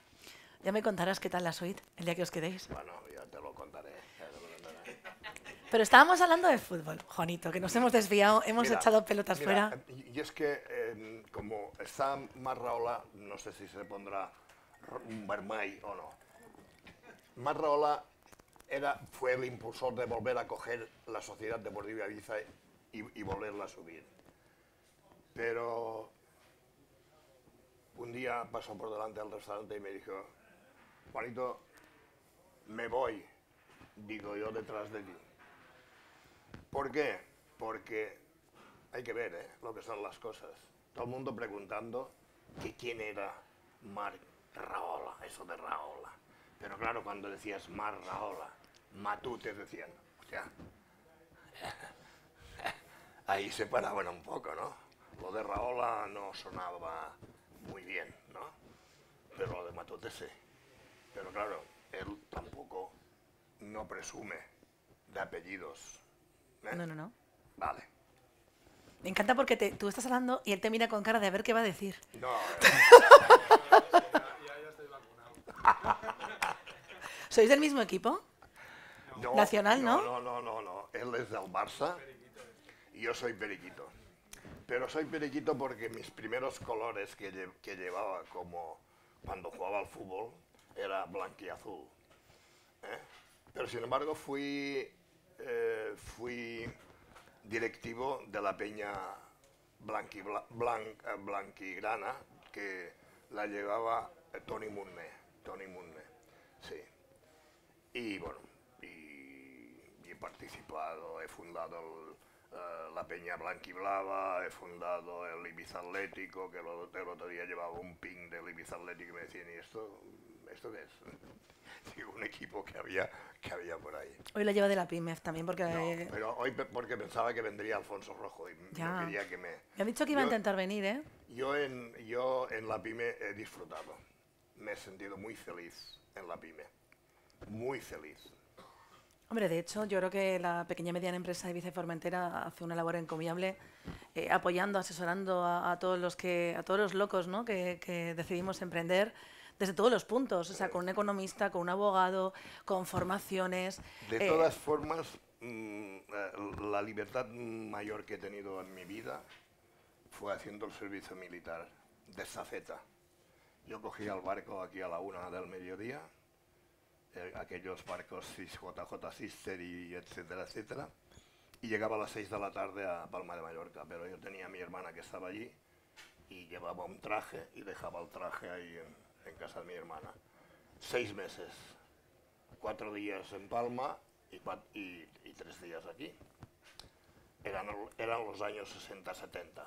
Ya me contarás qué tal la suite el día que os quedéis. Bueno, ya te lo contaré. ya te lo contaré. Pero estábamos hablando de fútbol, Juanito, que nos hemos desviado, hemos Mira, echado pelotas mira, fuera. Y es que eh, como está Marraola, no sé si se pondrá un vermell o no. Marraola era, fue el impulsor de volver a coger la Sociedad Deportiva Ibiza y, y volverla a subir. Pero un día pasó por delante del restaurante y me dijo, Juanito, me voy, digo yo detrás de ti. ¿Por qué? Porque hay que ver ¿eh? lo que son las cosas. Todo el mundo preguntando que quién era Marc Raola, eso de Raola. Pero claro, cuando decías Mar Raola, Matutes decían, hostia, ahí se paraban un poco, ¿no? Lo de Raola no sonaba muy bien, ¿no? Pero lo de Matute sí. Pero claro, él tampoco no presume de apellidos. ¿Eh? No, no, no. Vale. Me encanta porque te- tú estás hablando y él te mira con cara de a ver qué va a decir. No, ¿Sois del mismo equipo? no, Nacional, ¿no? No, no, no, no. Él es del Barça y yo soy periquito. Pero soy periquito porque mis primeros colores que, lle- que llevaba como cuando jugaba al fútbol era blanquiazul. ¿eh? Pero sin embargo fui, eh, fui directivo de la peña eh, blanquigrana que la llevaba eh, Tony Munne. Tony Munne, sí. Y bueno, y, he participado, he fundado eh, la Peña Blanquiblava, he fundado el Ibiza Atlético, que el, otro- el día llevaba un ping del Ibiza Atlético y me decían, ¿y esto, esto qué es? Digo, un equipo que había, que había por ahí. Hoy lo lleva de la PIMEF también porque No, eh, pero hoy porque pensaba que vendría Alfonso Rojo y Ya. no quería que me... me ha dicho que iba a Yo- intentar venir, ¿eh? Yo en, yo en la pyme he disfrutado. Me he sentido muy feliz en la pyme. Muy feliz. Hombre, de hecho, yo creo que la pequeña y mediana empresa de y Formentera hace una labor encomiable, eh, apoyando, asesorando a, a todos los que, a todos los locos, ¿no? que, que decidimos emprender desde todos los puntos, o sea, con un economista, con un abogado, con formaciones. De eh, todas formas, mm, la libertad mayor que he tenido en mi vida fue haciendo el servicio militar de estafeta. Yo cogía el barco aquí a la una del mediodía, eh, aquellos barcos JJ Sister y etcétera, etcétera, y llegaba a las seis de la tarde a Palma de Mallorca, pero yo tenía a mi hermana que estaba allí y llevaba un traje y dejaba el traje ahí en, en casa de mi hermana. Seis meses, cuatro días en Palma y, cua- y- y tres días aquí. Eran, eran los años 60-70.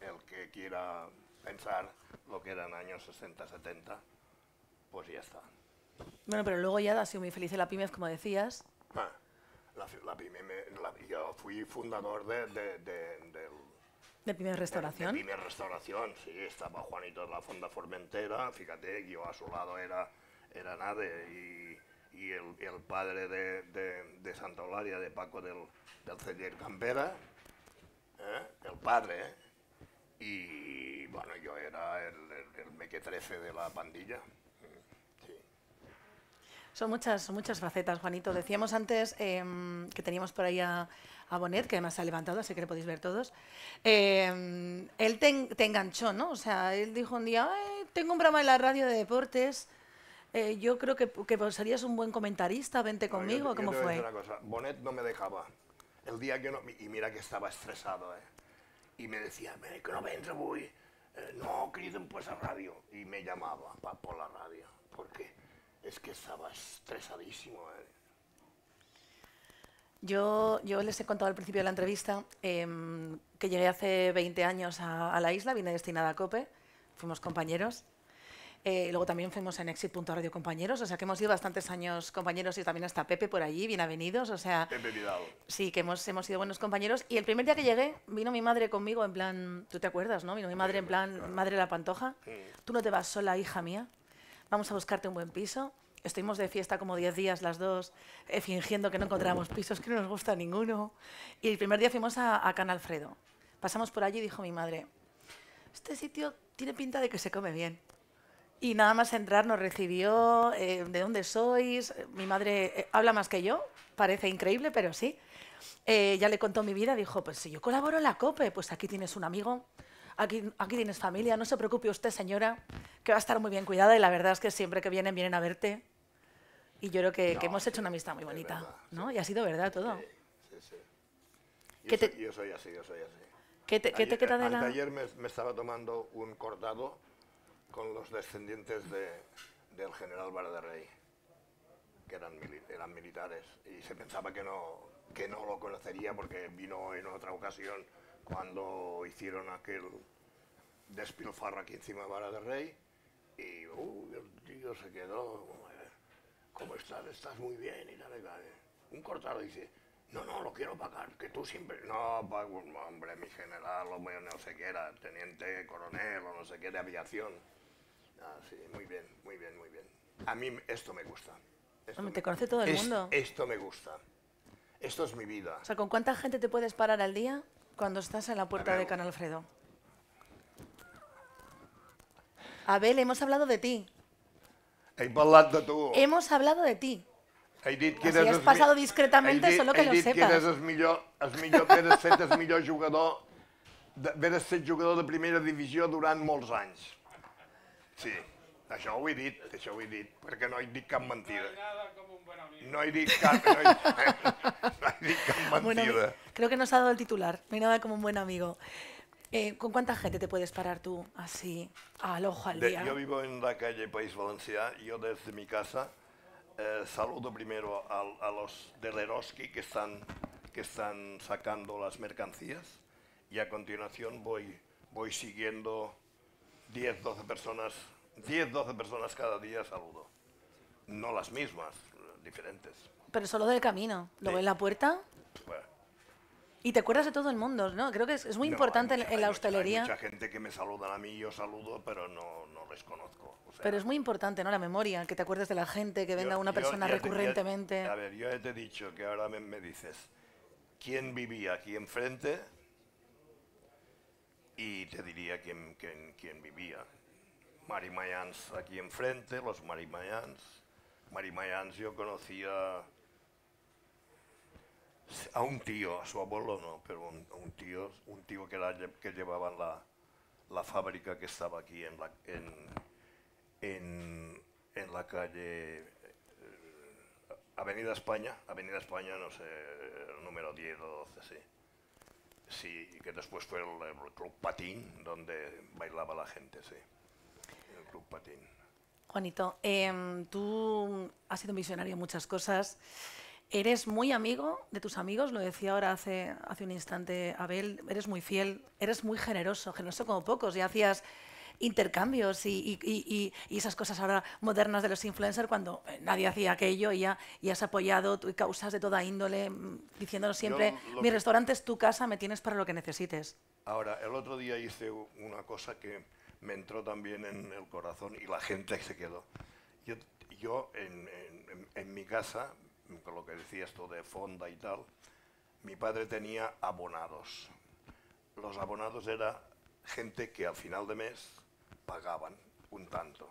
El que quiera pensar lo que eran años 60-70, pues ya está. Bueno, pero luego ya ha sido muy feliz en la PIMEF, como decías. Ah, la, la pyme me- la- yo fui fundador de, de- de- del, De PIMEF Restauración. De Pyme Restauración, sí, estaba Juanito de la Fonda Formentera, fíjate, yo a su lado era, era Nade y, y el, padre de, de, de Santa Eulalia, de Paco del, del Celler Campera, ¿eh? el padre, ¿eh? y bueno, yo era el, el, el mequetrefe de la pandilla. Son muchas, muchas facetas, Juanito. Decíamos antes em, que teníamos por ahí a, a Bonet, que además se ha levantado, así que lo podéis ver todos. Em, él te, en- te enganchó, ¿no? O sea, él dijo un día, "Ay, tengo un programa en la radio de deportes, eh, yo creo que, que vos serías un buen comentarista, vente No, yo conmigo, te- yo ¿cómo te voy a fue? decir una cosa, Bonet no me dejaba. El día que no... Y mira que estaba estresado, ¿eh? Y me decía, "Mira, que no vens avui. Eh, no, criden pues a radio. Y me llamaba pa, por la radio. Porque es que estaba estresadísimo, ¿eh? Yo, yo les he contado al principio de la entrevista em, que llegué hace 20 años a, a la isla, vine destinada a COPE, fuimos compañeros. Eh, luego también fuimos en Exit.radio compañeros, o sea que hemos sido bastantes años compañeros y también está Pepe por allí, bienvenidos, o sea, Pepe Vidal. sí, que hemos, hemos sido buenos compañeros. Y el primer día que llegué, vino mi madre conmigo en plan, ¿tú te acuerdas, no? Vino mi madre en plan, madre la pantoja, tú no te vas sola, hija mía, vamos a buscarte un buen piso. Estuvimos de fiesta como 10 días las dos, eh, fingiendo que no encontrábamos pisos, que no nos gusta ninguno. Y el primer día fuimos a, a Can Alfredo. Pasamos por allí y dijo mi madre, este sitio tiene pinta de que se come bien. Y nada más entrar nos recibió, eh, ¿de dónde sois? Eh, Mi madre habla más que yo, parece increíble, pero sí. Ya le contó mi vida, dijo, pues si yo colaboro en la COPE, pues aquí tienes un amigo, aquí, aquí tienes familia, no se preocupe usted, señora, que va a estar muy bien cuidada y la verdad es que siempre que vienen, vienen a verte. Y yo creo que, que No, hemos sí, hecho una amistad muy bonita, verdad, ¿no? Y ha sido verdad todo. Sí, sí. Yo, ¿Qué te- soy, yo soy así, yo soy así. ¿Qué te, qué te Ayer- queda de la...? Anteayer me, me estaba tomando un cortado con los descendientes de, del general Vara de Rey, que eran, eran militares, y se pensaba que no, que no lo conocería porque vino en otra ocasión cuando hicieron aquel despilfarro aquí encima de Vara de Rey, y uh, el tío se quedó, ¿cómo estás? Estás muy bien y tal, y tal. Un cortado dice, No, no, lo quiero pagar, que tú siempre... No, pago, hombre, mi general, o no sé qué era, teniente coronel o no sé qué de aviación. Ah, sí, muy bien, muy bien, muy bien. A mí esto me gusta. Esto Hombre, me- te conoce todo el es- mundo. Esto me gusta. Esto es mi vida. O sea, ¿con cuánta gente te puedes parar al día cuando estás en la puerta de. Can Alfredo? Abel, hemos hablado de ti. He parlat de tu. Hemos hablado de ti. He dit que eres has el mi- pasado discretamente, he dit, solo que he lo dit que sepas. eres el millor, el millor, que eres fet el millor jugador, de, eres set jugador de primera divisió durant molts anys. Sí, això ho he dit, això ho he dit, perquè no he dit cap mentida. No he dit cap, no he, no he dit cap Bueno, mentida. creo que nos ha dado el titular. No hay nada como un buen amigo. Eh, ¿Con cuánta gente te puedes parar tú así, al ojo al De- día? yo vivo en la calle País Valencià. Yo desde mi casa eh, saludo primero al- a, los del Eroski que están, que están sacando las mercancías y a continuación voy, voy siguiendo 10, 12 personas, 10, 12 personas cada día saludo. No las mismas, diferentes. Pero solo del camino. Luego Sí. en la puerta. Bueno, Y te acuerdas de todo el mundo, ¿no? Creo que es, es muy no, importante en- mucha- en la hostelería. Hay mucha gente que me saluda a mí, yo saludo, pero no, no les conozco. o sea, Pero es muy importante, ¿no? La memoria, que te acuerdes de la gente, que venga Yo- una yo persona ya te- ya- recurrentemente. a ver, yo ya te he dicho que ahora me, me dices quién vivía aquí enfrente y te diría quién, quién, quién vivía. Marimayans aquí enfrente, los Marimayans. Marimayans yo conocía a un tío, a su abuelo no, pero un, un tío, un tío que, que llevaba la, la fábrica que estaba aquí en la, en, en, la calle eh, Avenida España, Avenida España, no sé, número 10 o 12, sí. Sí, que después fue el, el Club Patín, donde bailaba la gente, sí. El Club Patín. Juanito, em, tú has sido un visionario en muchas cosas. Eres muy amigo de tus amigos, lo decía ahora hace, hace un instante Abel, eres muy fiel, eres muy generoso, generoso como pocos, y hacías intercambios y, y- y- y- esas cosas ahora modernas de los influencers cuando eh, nadie hacía aquello y, ya, y has apoyado tu- causas de toda índole, mm, diciéndonos siempre, mi que- restaurante es tu casa, me tienes para lo que necesites. Ahora, el otro día hice una cosa que me entró también en el corazón y la gente se quedó. Yo, yo en, mi casa, con lo que decías tú de fonda y tal, mi padre tenía abonados. Los abonados era gente que al final de mes pagaban un tanto.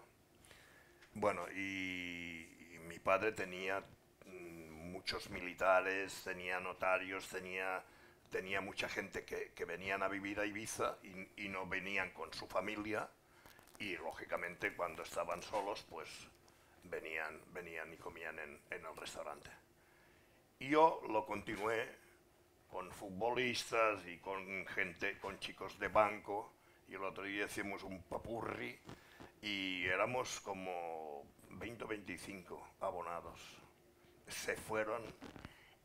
Bueno, y, y mi padre tenía mm, muchos militares, tenía notarios, tenía, tenía mucha gente que, que venían a vivir a Ibiza y, no venían con su familia y lógicamente cuando estaban solos pues venían, venían y comían en, en el restaurante. Y yo lo continué con futbolistas y con gente, con chicos de banco. Y el otro día hicimos un papurri y éramos como 20 o 25 abonados. Se fueron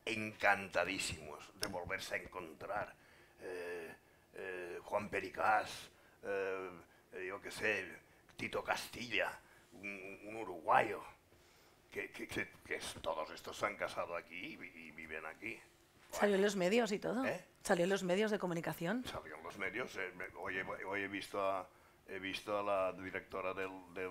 encantadísimos de volverse a encontrar. Eh, eh, Juan Pericás, eh, yo qué sé, Tito Castilla, un, un uruguayo, que, que- que- todos estos se han casado aquí y, vi- y viven aquí. Salió en los medios y todo. ¿Eh? Salió en los medios de comunicación. Salió en los medios. eh, me- hoy, he, hoy he visto a, he visto a la directora del, del,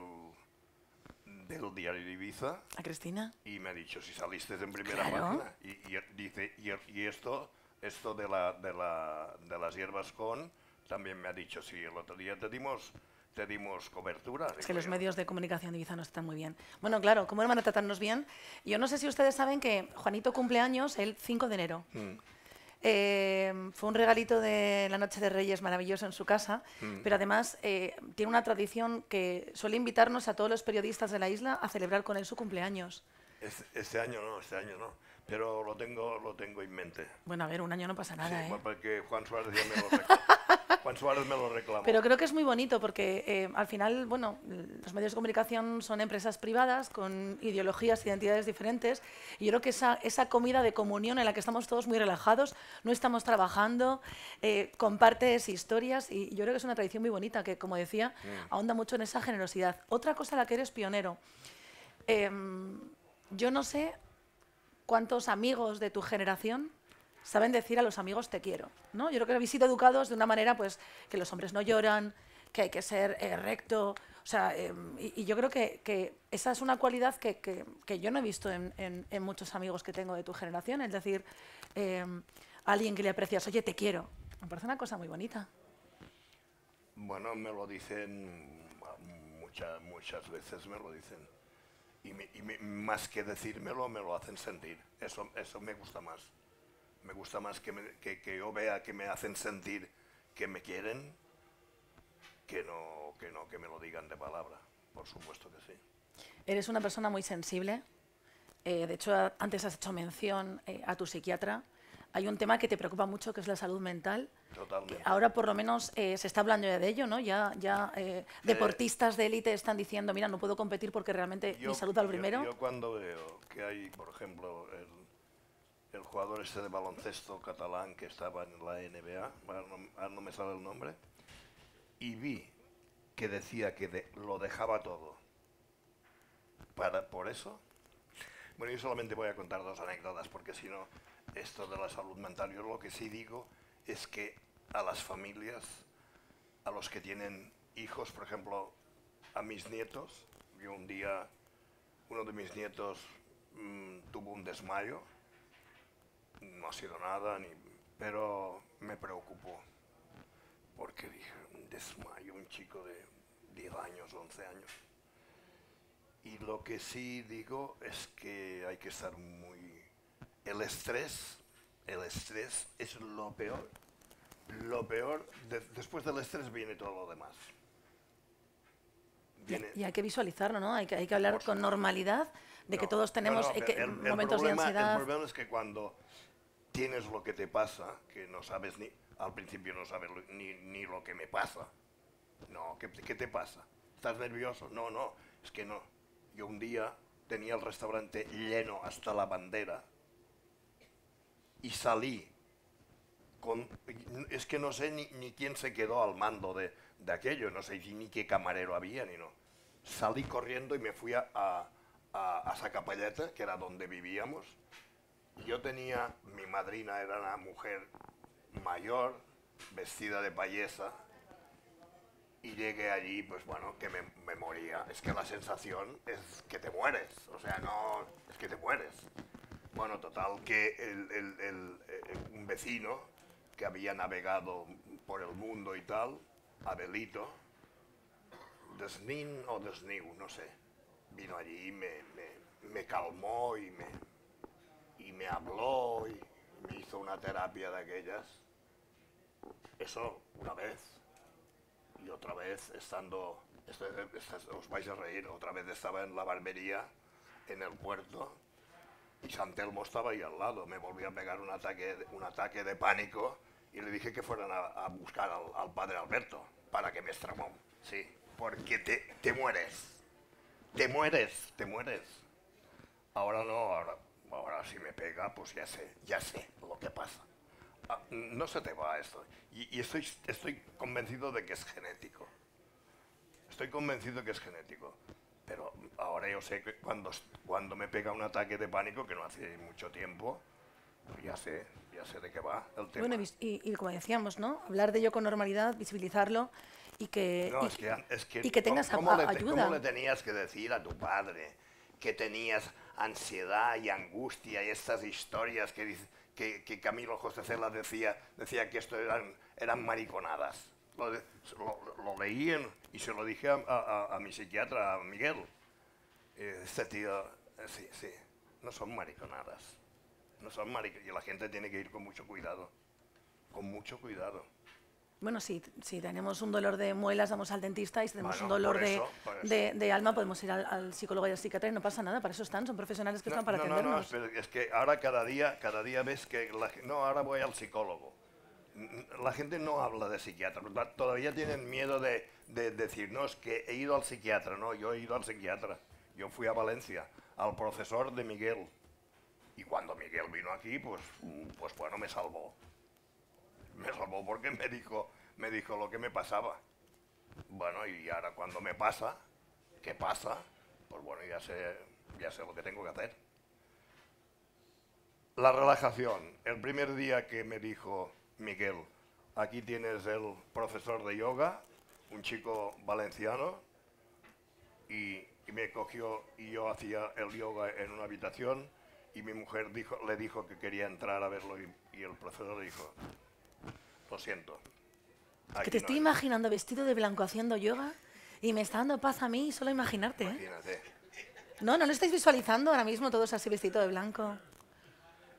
del diario de Ibiza ¿A Cristina? y me ha dicho si saliste en primera Claro. página. Y, y dice, y, y esto, esto de, la, de, la, de las hierbas con, también me ha dicho, sí, el otro día te dimos, te dimos cobertura. Es que los medios de comunicación de Ibiza no están muy bien. Bueno, claro, ¿cómo van a tratarnos bien? Yo no sé si ustedes saben que Juanito cumple años el 5 de enero. Mm. Eh, fue un regalito de la Noche de Reyes maravilloso en su casa, Mm. pero además eh, tiene una tradición que suele invitarnos a todos los periodistas de la isla a celebrar con él su cumpleaños. Este, este año no, este año no. Pero lo tengo, lo tengo en mente. Bueno, a ver, un año no pasa nada, Sí, ¿eh? porque Juan Suárez ya me lo reclamó. Juan Suárez me lo reclamó. Pero creo que es muy bonito porque eh, al final, bueno, los medios de comunicación son empresas privadas con ideologías, identidades diferentes. Y yo creo que esa, esa comida de comunión en la que estamos todos muy relajados, no estamos trabajando, eh, compartes historias y yo creo que es una tradición muy bonita que, como decía, ahonda mucho en esa generosidad. Otra cosa en la que eres pionero. Em, yo no sé cuántos amigos de tu generación saben decir a los amigos te quiero, ¿no? Yo creo que habéis sido educados de una manera, pues, que los hombres no lloran, que hay que ser eh, recto, o sea, em, y, yo creo que, esa es una cualidad que, yo no he visto en, muchos amigos que tengo de tu generación, es decir, em, alguien que le aprecias, oye, te quiero, me parece una cosa muy bonita. Bueno, me lo dicen muchas, muchas veces, me lo dicen. Y, más que decírmelo, me lo hacen sentir. Eso, eso me gusta más. Me gusta más que, que yo vea que me hacen sentir que me quieren que no, que no, que me lo digan de palabra, por supuesto que sí. Eres una persona muy sensible. Eh, de hecho, antes has hecho mención eh, a tu psiquiatra. Hay un tema que te preocupa mucho, que es la salud mental. Totalmente. Ahora, por lo menos, eh, se está hablando ya de ello, ¿no? Ya, ya deportistas de élite están diciendo, mira, no puedo competir porque realmente mi salud al primero. Yo, cuando veo que hay, por ejemplo, el, el, jugador este de baloncesto catalán que estaba en la NBA, ahora no me sale el nombre, y vi que decía que lo dejaba todo. Para, por eso, bueno, yo solamente voy a contar dos anécdotas porque si no, esto de la salud mental, yo lo que sí digo es que a las familias, a los que tienen hijos, por ejemplo, a mis nietos, yo un día, uno de mis nietos mm, tuvo un desmayo, no ha sido nada, ni, pero me preocupó, porque dije, desmayo, un chico de 10 años, 11 años. Y lo que sí digo es que hay que estar muy... El estrés, el estrés es lo peor. Lo peor, después del estrés viene todo lo demás. y, hay que visualizarlo, ¿no? Hay que, hay que hablar con normalidad de que todos tenemos momentos de ansiedad. El problema es que cuando tienes lo que te pasa, que no sabes ni, al principio no sabes ni, ni lo que me pasa. No, ¿qué, ¿qué te pasa? ¿Estás nervioso? No, no, es que no. Yo un día tenía el restaurante lleno hasta la bandera y salí Es que no sé ni, quién se quedó al mando de, de, aquello, no sé ni qué camarero había ni no. Salí corriendo y me fui a, a, a, Sacapalleta, que era donde vivíamos. Yo tenía, mi madrina era una mujer mayor, vestida de payesa, y llegué allí, pues bueno, que me, moría. Es que la sensación es que te mueres, o sea, no, es que te mueres. Bueno, total, que el, el, eh, un vecino que había navegado por el mundo y tal, Abelito, Desnin o Desniu, no sé, vino allí y me, me, calmó y me, y me habló y me hizo una terapia de aquellas eso una vez. Y otra vez, estando, os vais a reír, otra vez estaba en la barbería, en el puerto, y Santelmo estaba ahí al lado. Me volvió a pegar un ataque, un ataque de pánico y le dije que fueran a, buscar al, padre Alberto para que me estramó. Sí, porque te, te mueres. Te mueres, te mueres. Ahora no, ahora, ahora si me pega, pues ya sé, ya sé lo que pasa. Ah, no se te va esto. Y, estoy, estoy convencido de que es genético. Estoy convencido que es genético. Pero ahora yo sé que cuando, cuando me pega un ataque de pánico, que no hace mucho tiempo, ya sé, ya sé de qué va el tema. Bueno, y, como decíamos, ¿no? Hablar de ello con normalidad, visibilizarlo y que, y, que, tengas ¿cómo ayuda. ¿Cómo le tenías que decir a tu padre que tenías ansiedad y angustia y estas historias que que, Camilo José Cela decía, decía que esto eran, eran mariconadas. Lo, lo, leí y se lo dije a, mi psiquiatra, a Miguel. Este tío, eh, sí, sí, no son mariconadas. No son mariconadas. Y la gente tiene que ir con mucho cuidado. Con mucho cuidado. Bueno, si, si tenemos un dolor de muelas, vamos al dentista y si tenemos un dolor de, de, alma, podemos ir al, psicólogo y al psiquiatra y no pasa nada, para eso están, son profesionales que están para atendernos. No, no, es que ahora cada día, cada día ves que, la, no, ahora voy al psicólogo. La gente no habla de psiquiatra, todavía tienen miedo de, de decir, no, es que he ido al psiquiatra, no, yo he ido al psiquiatra. Yo fui a Valencia, al profesor de Miguel. Y cuando Miguel vino aquí, pues, pues bueno, me salvó me salvó porque me dijo, me dijo lo que me pasaba. Bueno, y ahora cuando me pasa, ¿qué pasa? Pues bueno, ya sé, ya sé lo que tengo que hacer. La relajación. El primer día que me dijo Miguel, aquí tienes el profesor de yoga, un chico valenciano, y, y me cogió y yo hacía el yoga en una habitación y mi mujer dijo, le dijo que quería entrar a verlo y, y el profesor dijo, lo siento. Que te no estoy hay". imaginando vestido de blanco haciendo yoga y me está dando paz a mí solo imaginarte. ¿eh? Imagínate. No, no lo estáis visualizando ahora mismo todos así vestido de blanco.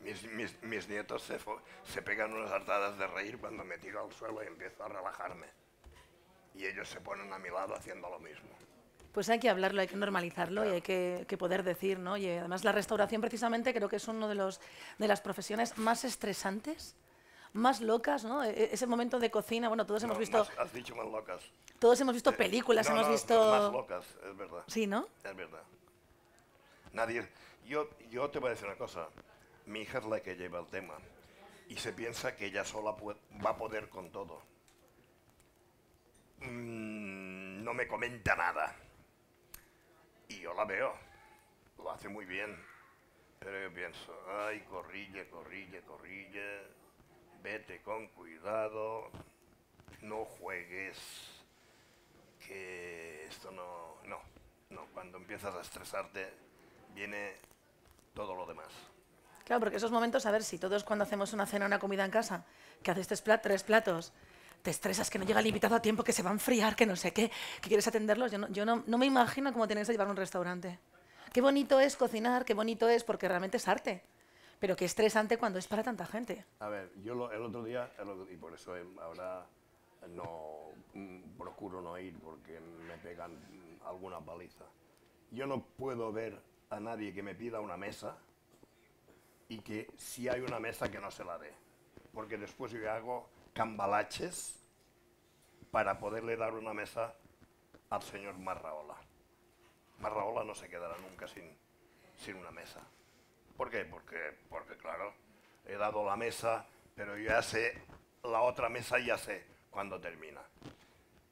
Mis, mis- mis nietos se, se pegan unas hartadas de reír cuando me tiro al suelo y empiezo a relajarme. Y ellos se ponen a mi lado haciendo lo mismo. Pues hay que hablarlo, hay que normalizarlo y hay que, que poder decir, ¿no? Y además la restauración precisamente creo que es uno de los de las profesiones más estresantes, más locas, ¿no? E- e- ese momento de cocina, bueno, todos hemos visto, más- has dicho más locas. todos hemos visto películas, No, hemos no, visto, Más locas, es verdad. sí, ¿no? Es verdad. Nadie. Yo, yo te voy a decir una cosa. Mi hija es la que lleva el tema. Y se piensa que ella sola va a poder con todo. Mm, no me comenta nada. Y yo la veo. Lo hace muy bien. Pero yo pienso, ay, corrille, corrille, corrille. Vete con cuidado. No juegues que esto no, no, no, cuando empiezas a estresarte viene todo lo demás. Claro, porque esos momentos, a ver, si todos cuando hacemos una cena una comida en casa, que haces tres platos, te estresas, que no llega el invitado a tiempo, que se va a enfriar, que no sé qué, que quieres atenderlos, yo no, yo no, no me imagino cómo tienes que llevar un restaurante. Qué bonito es cocinar, qué bonito es, porque realmente es arte, pero qué estresante cuando es para tanta gente. A ver, yo el otro día, y por eso em, ahora no mm, procuro no ir porque me pegan alguna paliza. Yo no puedo ver a nadie que me pida una mesa y que si hay una mesa que no se la dé. Porque después yo hago cambalaches para poderle dar una mesa al señor Marraola. Marraola no se quedará nunca sin, sin una mesa. ¿Por qué? Porque, porque, claro, he dado la mesa, pero yo ya sé, la otra mesa ya sé cuándo termina.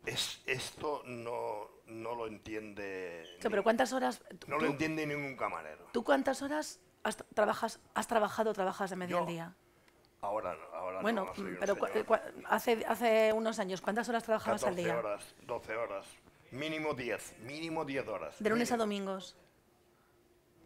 Es, esto no, no lo entiende... Ni- pero ¿cuántas horas, tú, no lo entiende ningún camarero. tú cuántas horas has, tra- trabajas, has trabajado o trabajas de medio Yo, al día? Ahora, no, ahora Bueno, no, un pero hace, hace unos años, ¿cuántas horas trabajabas al 14 día? horas, 12 horas, mínimo 10, mínimo 10 horas. De lunes a domingos.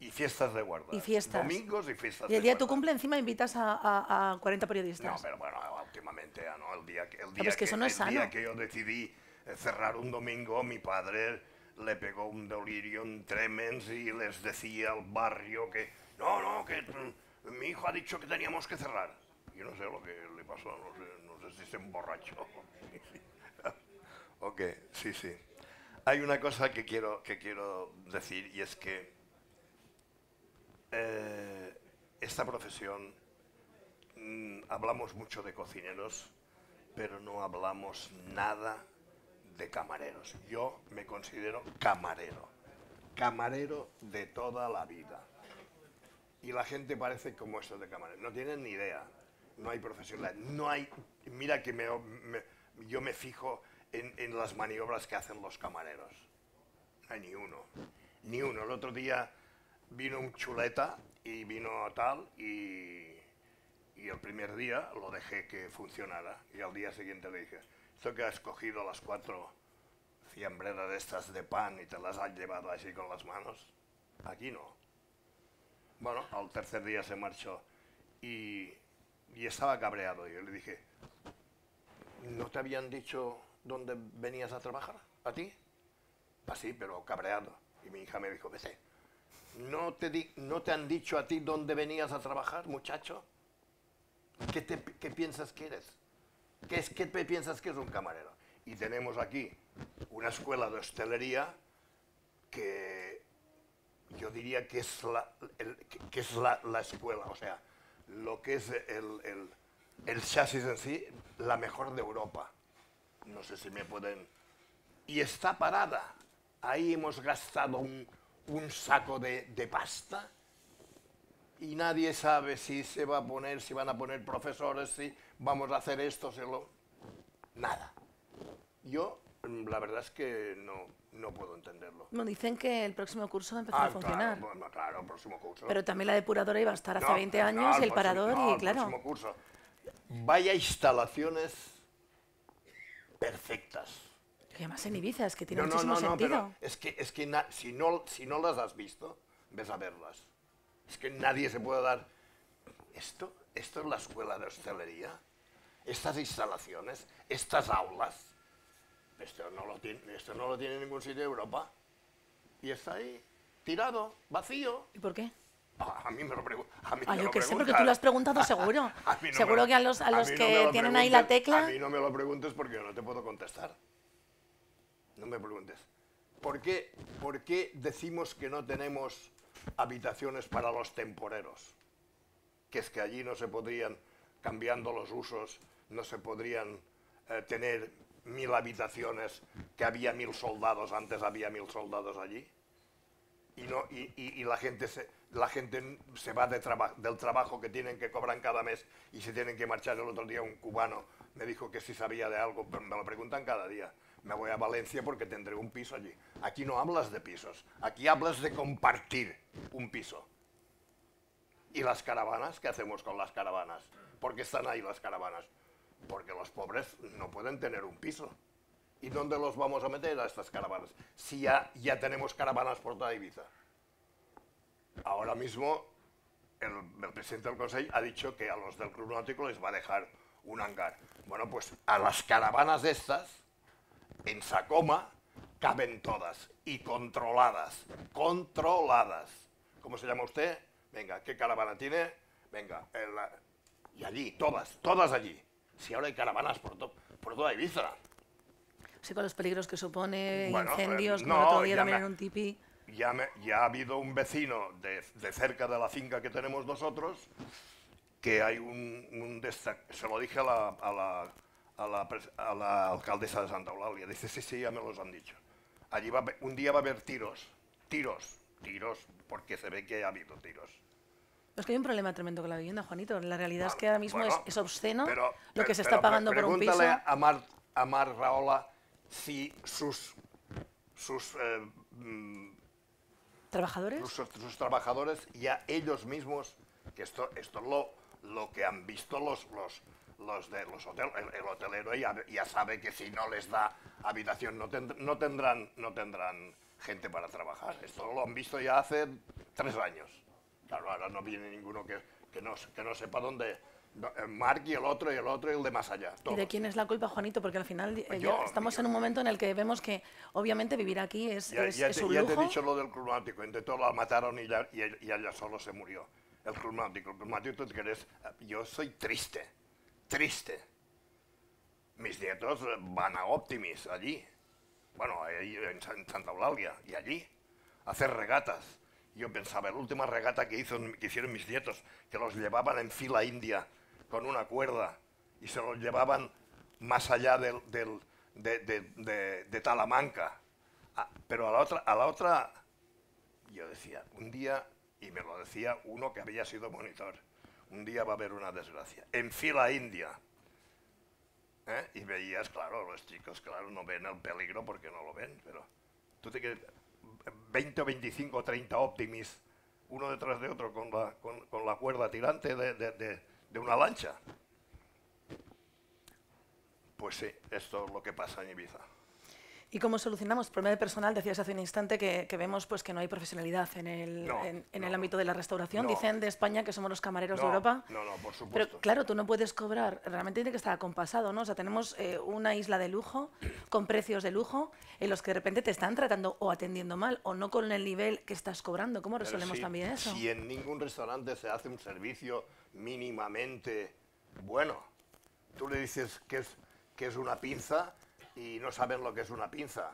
Y fiestas de guarda. Y fiestas. Domingos y fiestas Y el día de tu cumple encima invitas a, a- a 40 No, periodistas. pero bueno, últimamente ya no. El día que, el día que eso no es el día sano. que yo decidí eh, cerrar un domingo, mi padre le pegó un delirium tremens y les decía al barrio que no, no, que mm, mi hijo ha dicho que teníamos que cerrar. Yo no sé lo que le pasó, no sé, no sé si se emborrachó. ok, sí, sí. Hay una cosa que quiero, que quiero decir y es que eh, esta profesión mm, hablamos mucho de cocineros, pero no hablamos nada de camareros. Yo me considero camarero, camarero de toda la vida. Y la gente parece como esto de camarero, no tienen ni idea, no hay profesionalidad, no hay... Mira que me- yo me fijo en, en las maniobras que hacen los camareros. No hay ni uno, ni uno. El otro día vino un chuleta y vino tal y, y el primer día lo dejé que funcionara y al día siguiente le dije, esto que has cogido las cuatro fiambreras de estas de pan y te las has llevado así con las manos, aquí no. Bueno, al tercer día se marchó y, y estaba cabreado. Yo le dije, ¿no te habían dicho dónde venías a trabajar? ¿A ti? Pues sí, pero cabreado. Y mi hija me dijo, vete, ¿no te, di- ¿no te han dicho a ti dónde venías a trabajar, muchacho? ¿Qué, qué piensas que eres? ¿Qué, es, ¿Qué piensas que es un camarero? Y tenemos aquí una escuela de hostelería que yo diría que es la, que es la, la escuela, o sea, lo que es el, el- el chasis en sí, la mejor de Europa. No sé si me pueden... Y está parada. Ahí hemos gastado un, un saco de, de pasta y nadie sabe si se va a poner, si van a poner profesores, si vamos a hacer esto, si lo... Nada. Yo la verdad es que no, no puedo entenderlo. Bueno, dicen que el próximo curso va a empezar Ah, a funcionar. Claro, bueno, claro, el próximo curso. Pero también la depuradora iba a estar hace No, 20 no, años y el próximo- parador, no, y el claro. próximo curso. Vaya instalaciones perfectas. Y además en Ibiza, es que tiene No, no, muchísimo no, no, sentido. pero es que, es que na- si, no, si no las has visto, ves a verlas. Es que nadie se puede dar... ¿Esto? ¿Esto es la escuela de hostelería? ¿Estas instalaciones? ¿Estas aulas? Esto no lo tiene, esto no lo tiene en ningún sitio de Europa. Y está ahí, tirado, vacío. ¿Y por qué? Ah, A mí me lo preguntan. Ah, yo qué sé, porque tú lo has preguntado seguro. Seguro que a los- a los que tienen ahí la tecla- A mí no me lo preguntes porque yo no te puedo contestar. No me preguntes. ¿Por qué, por qué decimos que no tenemos habitaciones para los temporeros? Que es que allí no se podrían, cambiando los usos, no se podrían eh, tener mil habitaciones, que había mil soldados, antes había mil soldados allí y, no, y, y- la gente se, la gente se va de del trabajo que tienen que cobran cada mes y se tienen que marchar. El otro día un cubano me dijo que si sabía de algo, pero me lo preguntan cada día. Me voy a Valencia porque tendré un piso allí. Aquí no hablas de pisos, aquí hablas de compartir un piso. ¿Y las caravanas? ¿Qué hacemos con las caravanas? ¿Por qué están ahí las caravanas? Porque los pobres no pueden tener un piso. ¿Y dónde los vamos a meter a estas caravanas? Si ya, tenemos caravanas por toda Ibiza. Ahora mismo el, presidente del Consejo ha dicho que a los del Club Náutico les va a dejar un hangar. Bueno, pues a las caravanas estas, en Sacoma, caben todas y controladas. Controladas. ¿Cómo se llama usted? Venga, ¿qué caravana tiene? Venga, y allí, todas, todas allí. Si ahora hay caravanas por, to- por toda Ibiza. Sí, con los peligros que supone, Bueno, incendios, eh, como no, otro día también me- en un tipi. ya, me- ya ha habido un vecino de, de cerca de la finca que tenemos nosotros que hay un, un se lo dije a la, a la- a la a la alcaldesa de Santa Eulalia, dice, sí, sí, ya me los han dicho. Allí va, un día va a haber tiros, tiros, tiros, porque se ve que ha habido tiros. Es que hay un problema tremendo con la vivienda, Juanito. La realidad es que ahora mismo bueno, es, es obsceno pero- lo que se está pagando por un piso. Pregúntale a Mar, a Mar Raola si sus, sus eh, mm, ¿Trabajadores? sus, sus trabajadores ya ellos mismos, que esto, esto es lo, lo que han visto los, los, los de los hoteles, el, el hotelero ya, ya sabe que si no les da habitación no, tend- no, tendrán, no tendrán gente para trabajar. Esto lo han visto ya hace tres años. Claro, ahora no viene ninguno que, que, no, que no sepa dónde... Mark y el otro y el otro y el de más allá. ¿Y todos. de quién es la culpa, Juanito? Porque al final eh, ya Yo- estamos yo- en un momento en el que vemos que obviamente vivir aquí es, Ya, es- ya es te, un ya te he lujo. dicho lo del. Entre todos la mataron y, ya, y, y ella solo se murió. El club náutico. El club náutico, tú quieres- yo soy triste. Triste. Mis nietos van a Optimis allí. Bueno, ahí en, San- en Santa Eulalia. Y allí. a hacer regatas. Yo pensaba, la última regata que, hicieron mis nietos, que los llevaban en fila india con una cuerda y se los llevaban más allá del- de, de- de- de Talamanca. Ah, pero a la otra, a la otra, yo decía, un día, y me lo decía uno que había sido monitor, un día va a haber una desgracia. En fila india. ¿eh? Y veías, claro, los chicos, claro, no ven el peligro porque no lo ven, pero tú te quedas 20 o 25 o 30 Optimis, uno detrás de otro con la, cuerda tirante de una lancha. Pues sí, esto es lo que pasa en Ibiza. ¿Y cómo solucionamos? Problema de personal, decías hace un instante que, que vemos pues que no hay profesionalidad en el, No, en, en no, el ámbito de la restauración. no. Dicen de España que somos los camareros de Europa. no, no, por supuesto. Pero claro, tú no puedes cobrar, realmente tiene que estar acompasado, ¿no? O sea, tenemos eh, una isla de lujo, con precios de lujo, en los que de repente te están tratando o atendiendo mal, o no con el nivel que estás cobrando. ¿Cómo resolvemos si- también eso? Si en ningún restaurante se hace un servicio mínimamente bueno, tú le dices que es, que es una pinza y no saben lo que es una pinza.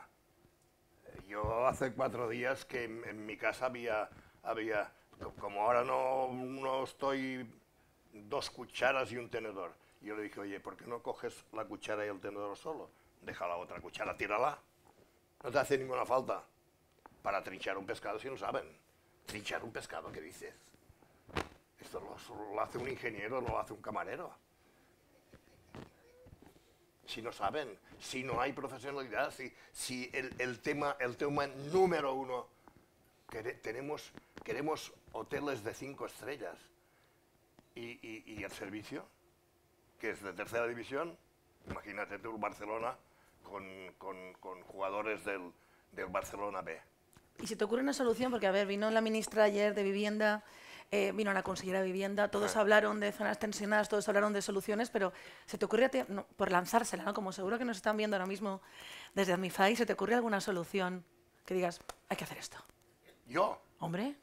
Eh, Yo hace cuatro días que en, mi casa había, había, co- como ahora no, no estoy, dos cucharas y un tenedor. Yo le dije, oye, ¿por qué no coges la cuchara y el tenedor solo? Deja la otra cuchara, tírala. No te hace ninguna falta para trinchar un pescado si no saben. Trinchar un pescado, ¿qué dices? Esto lo, hace un ingeniero, lo hace un camarero. Si no saben, si no hay profesionalidad, si, si el, el tema, el tema número uno, quere- tenemos, queremos hoteles de cinco estrellas y, y- el servicio, que es de tercera división, imagínate tú el Barcelona con, con- con jugadores del, del Barcelona B. Y si te ocurre una solución, porque a ver, vino la ministra ayer de Vivienda, eh, vino la consellera de Vivienda, todos Ah. hablaron de zonas tensionadas, todos hablaron de soluciones, pero se te ocurre, a ti- no, por lanzársela, ¿no? como seguro que nos están viendo ahora mismo desde Admify, ¿se te ocurre alguna solución que digas, hay que hacer esto? Yo, Hombre,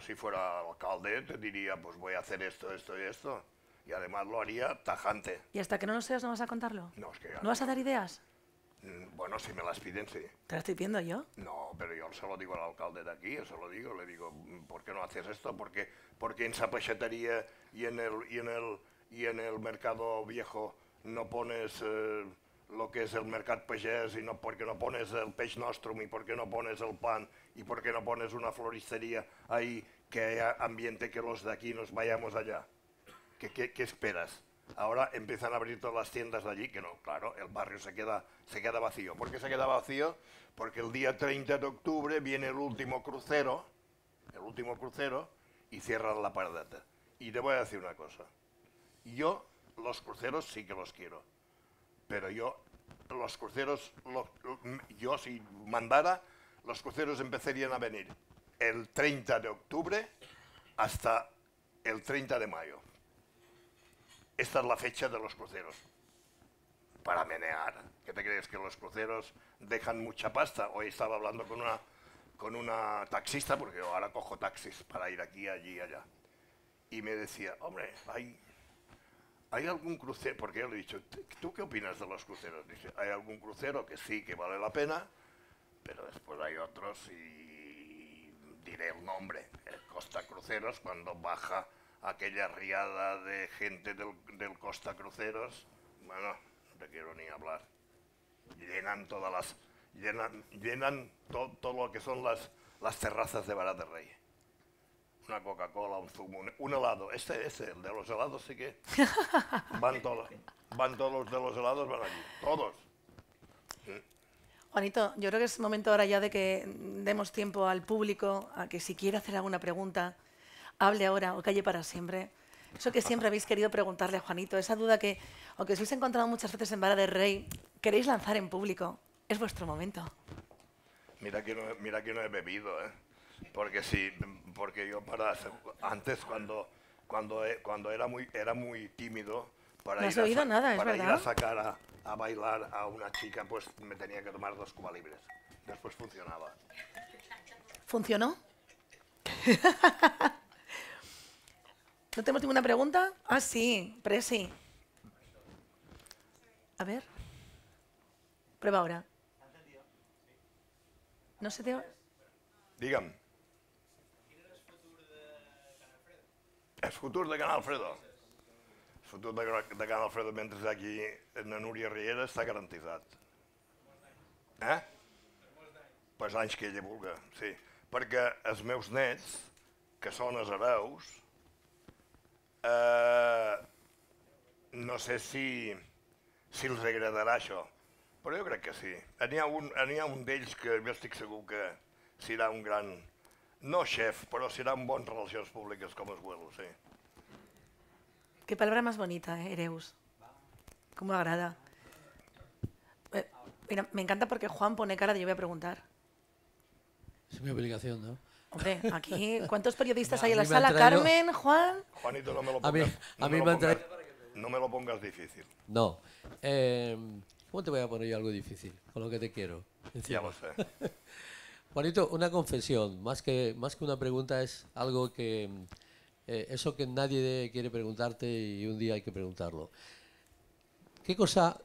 si fuera alcalde, te diría, pues voy a hacer esto, esto y esto. Y además lo haría tajante. y hasta que no lo seas no vas a contarlo. No, es que ya ¿No vas a dar ideas? Mm, Bueno, si me las piden, sí. Te las estoy pidiendo yo. No, pero yo se lo digo al alcalde de aquí, se lo digo, le digo, "Mm, ¿por qué no haces esto? Porque, porque en esa pechetería y en el, y en el, y en el mercado viejo no pones eh, lo que es el mercat pagès y no, porque no pones el peix nostrum y por qué no pones el pan y por qué no pones una floristería ahí que haya ambiente que los de aquí nos vayamos allá. ¿Qué, qué, qué esperas? Ahora empiezan a abrir todas las tiendas de allí, que no, claro, el barrio se queda, se queda vacío. ¿Por qué se queda vacío? Porque el día 30 de octubre viene el último crucero, el último crucero, y cierran la pardeta. Y te voy a decir una cosa. Yo los cruceros sí que los quiero, pero yo los cruceros, yo si mandara, los cruceros empezarían a venir el 30 de octubre hasta el 30 de mayo. Esta es la fecha de los cruceros. Para menear. ¿Qué te crees? ¿Que los cruceros dejan mucha pasta? Hoy estaba hablando con una, con una taxista, porque yo ahora cojo taxis para ir aquí, allí allá. Y me decía, hombre, hay, ¿hay algún crucero? Porque yo le he dicho, ¿tú qué opinas de los cruceros? Dice, hay algún crucero que sí, que vale la pena, pero después hay otros y diré el nombre, el Costa Cruceros, cuando baja aquella riada de gente del, del Costa Cruceros, bueno, no te quiero ni hablar. Llenan todas las, llenan, llenan to- todo lo que son las, las terrazas de Barat Rey. Una Coca-Cola, un zumo, un, un helado. Este, este, el de los helados sí que van todos, van todos los de los helados, van allí, todos. Juanito, yo creo que es momento ahora ya de que demos tiempo al público a que si quiere hacer alguna pregunta, hable ahora o calle para siempre. Eso que siempre habéis querido preguntarle a Juanito, esa duda que, aunque os habéis encontrado muchas veces en Vara del Rey, queréis lanzar en público. Es vuestro momento. Mira que no, he- mira que no he bebido, ¿eh? Porque sí, porque yo para antes cuando cuando e- cuando era muy era muy tímido para No has ir a sacar a, a bailar a una chica, pues me tenía que tomar dos cuba libres. Después funcionaba. ¿Funcionó? ¿No tenemos ninguna pregunta? Ah, sí, Presi. A ver. Prueba ahora. No se te... Digue'm. El futur de Can Alfredo. El futur de, Gra- de Can Alfredo mentre aquí en la Núria Riera està garantitzat. Eh? Pues anys que ella vulga, sí. Perquè els meus nets, que són els hereus, eh, no sé si, si els agradarà això, però jo crec que sí. N'hi ha un, ha un d'ells que jo estic segur que serà un gran, no xef, però serà un bon relacions públiques com es vuelo, sí. Qué palabra más bonita, ¿eh? Ereus. Cómo me agrada. Eh, mira, me encanta porque Juan pone cara de yo voy a preguntar. Es mi obligación, ¿no? Hombre, aquí, ¿cuántos periodistas hay en la sala? traído- Carmen, Juan. Juanito, no me lo A mí- pongas, no a me mí lo me han pongas- traído- no me lo pongas difícil, No. Eh, ¿Cómo te voy a poner yo algo difícil? Con lo que te quiero. ya encima. lo sé. Juanito, una confesión, más que, más que una pregunta es algo que... mm, eh, eso que nadie quiere preguntarte y un día hay que preguntarlo. ¿Qué cosa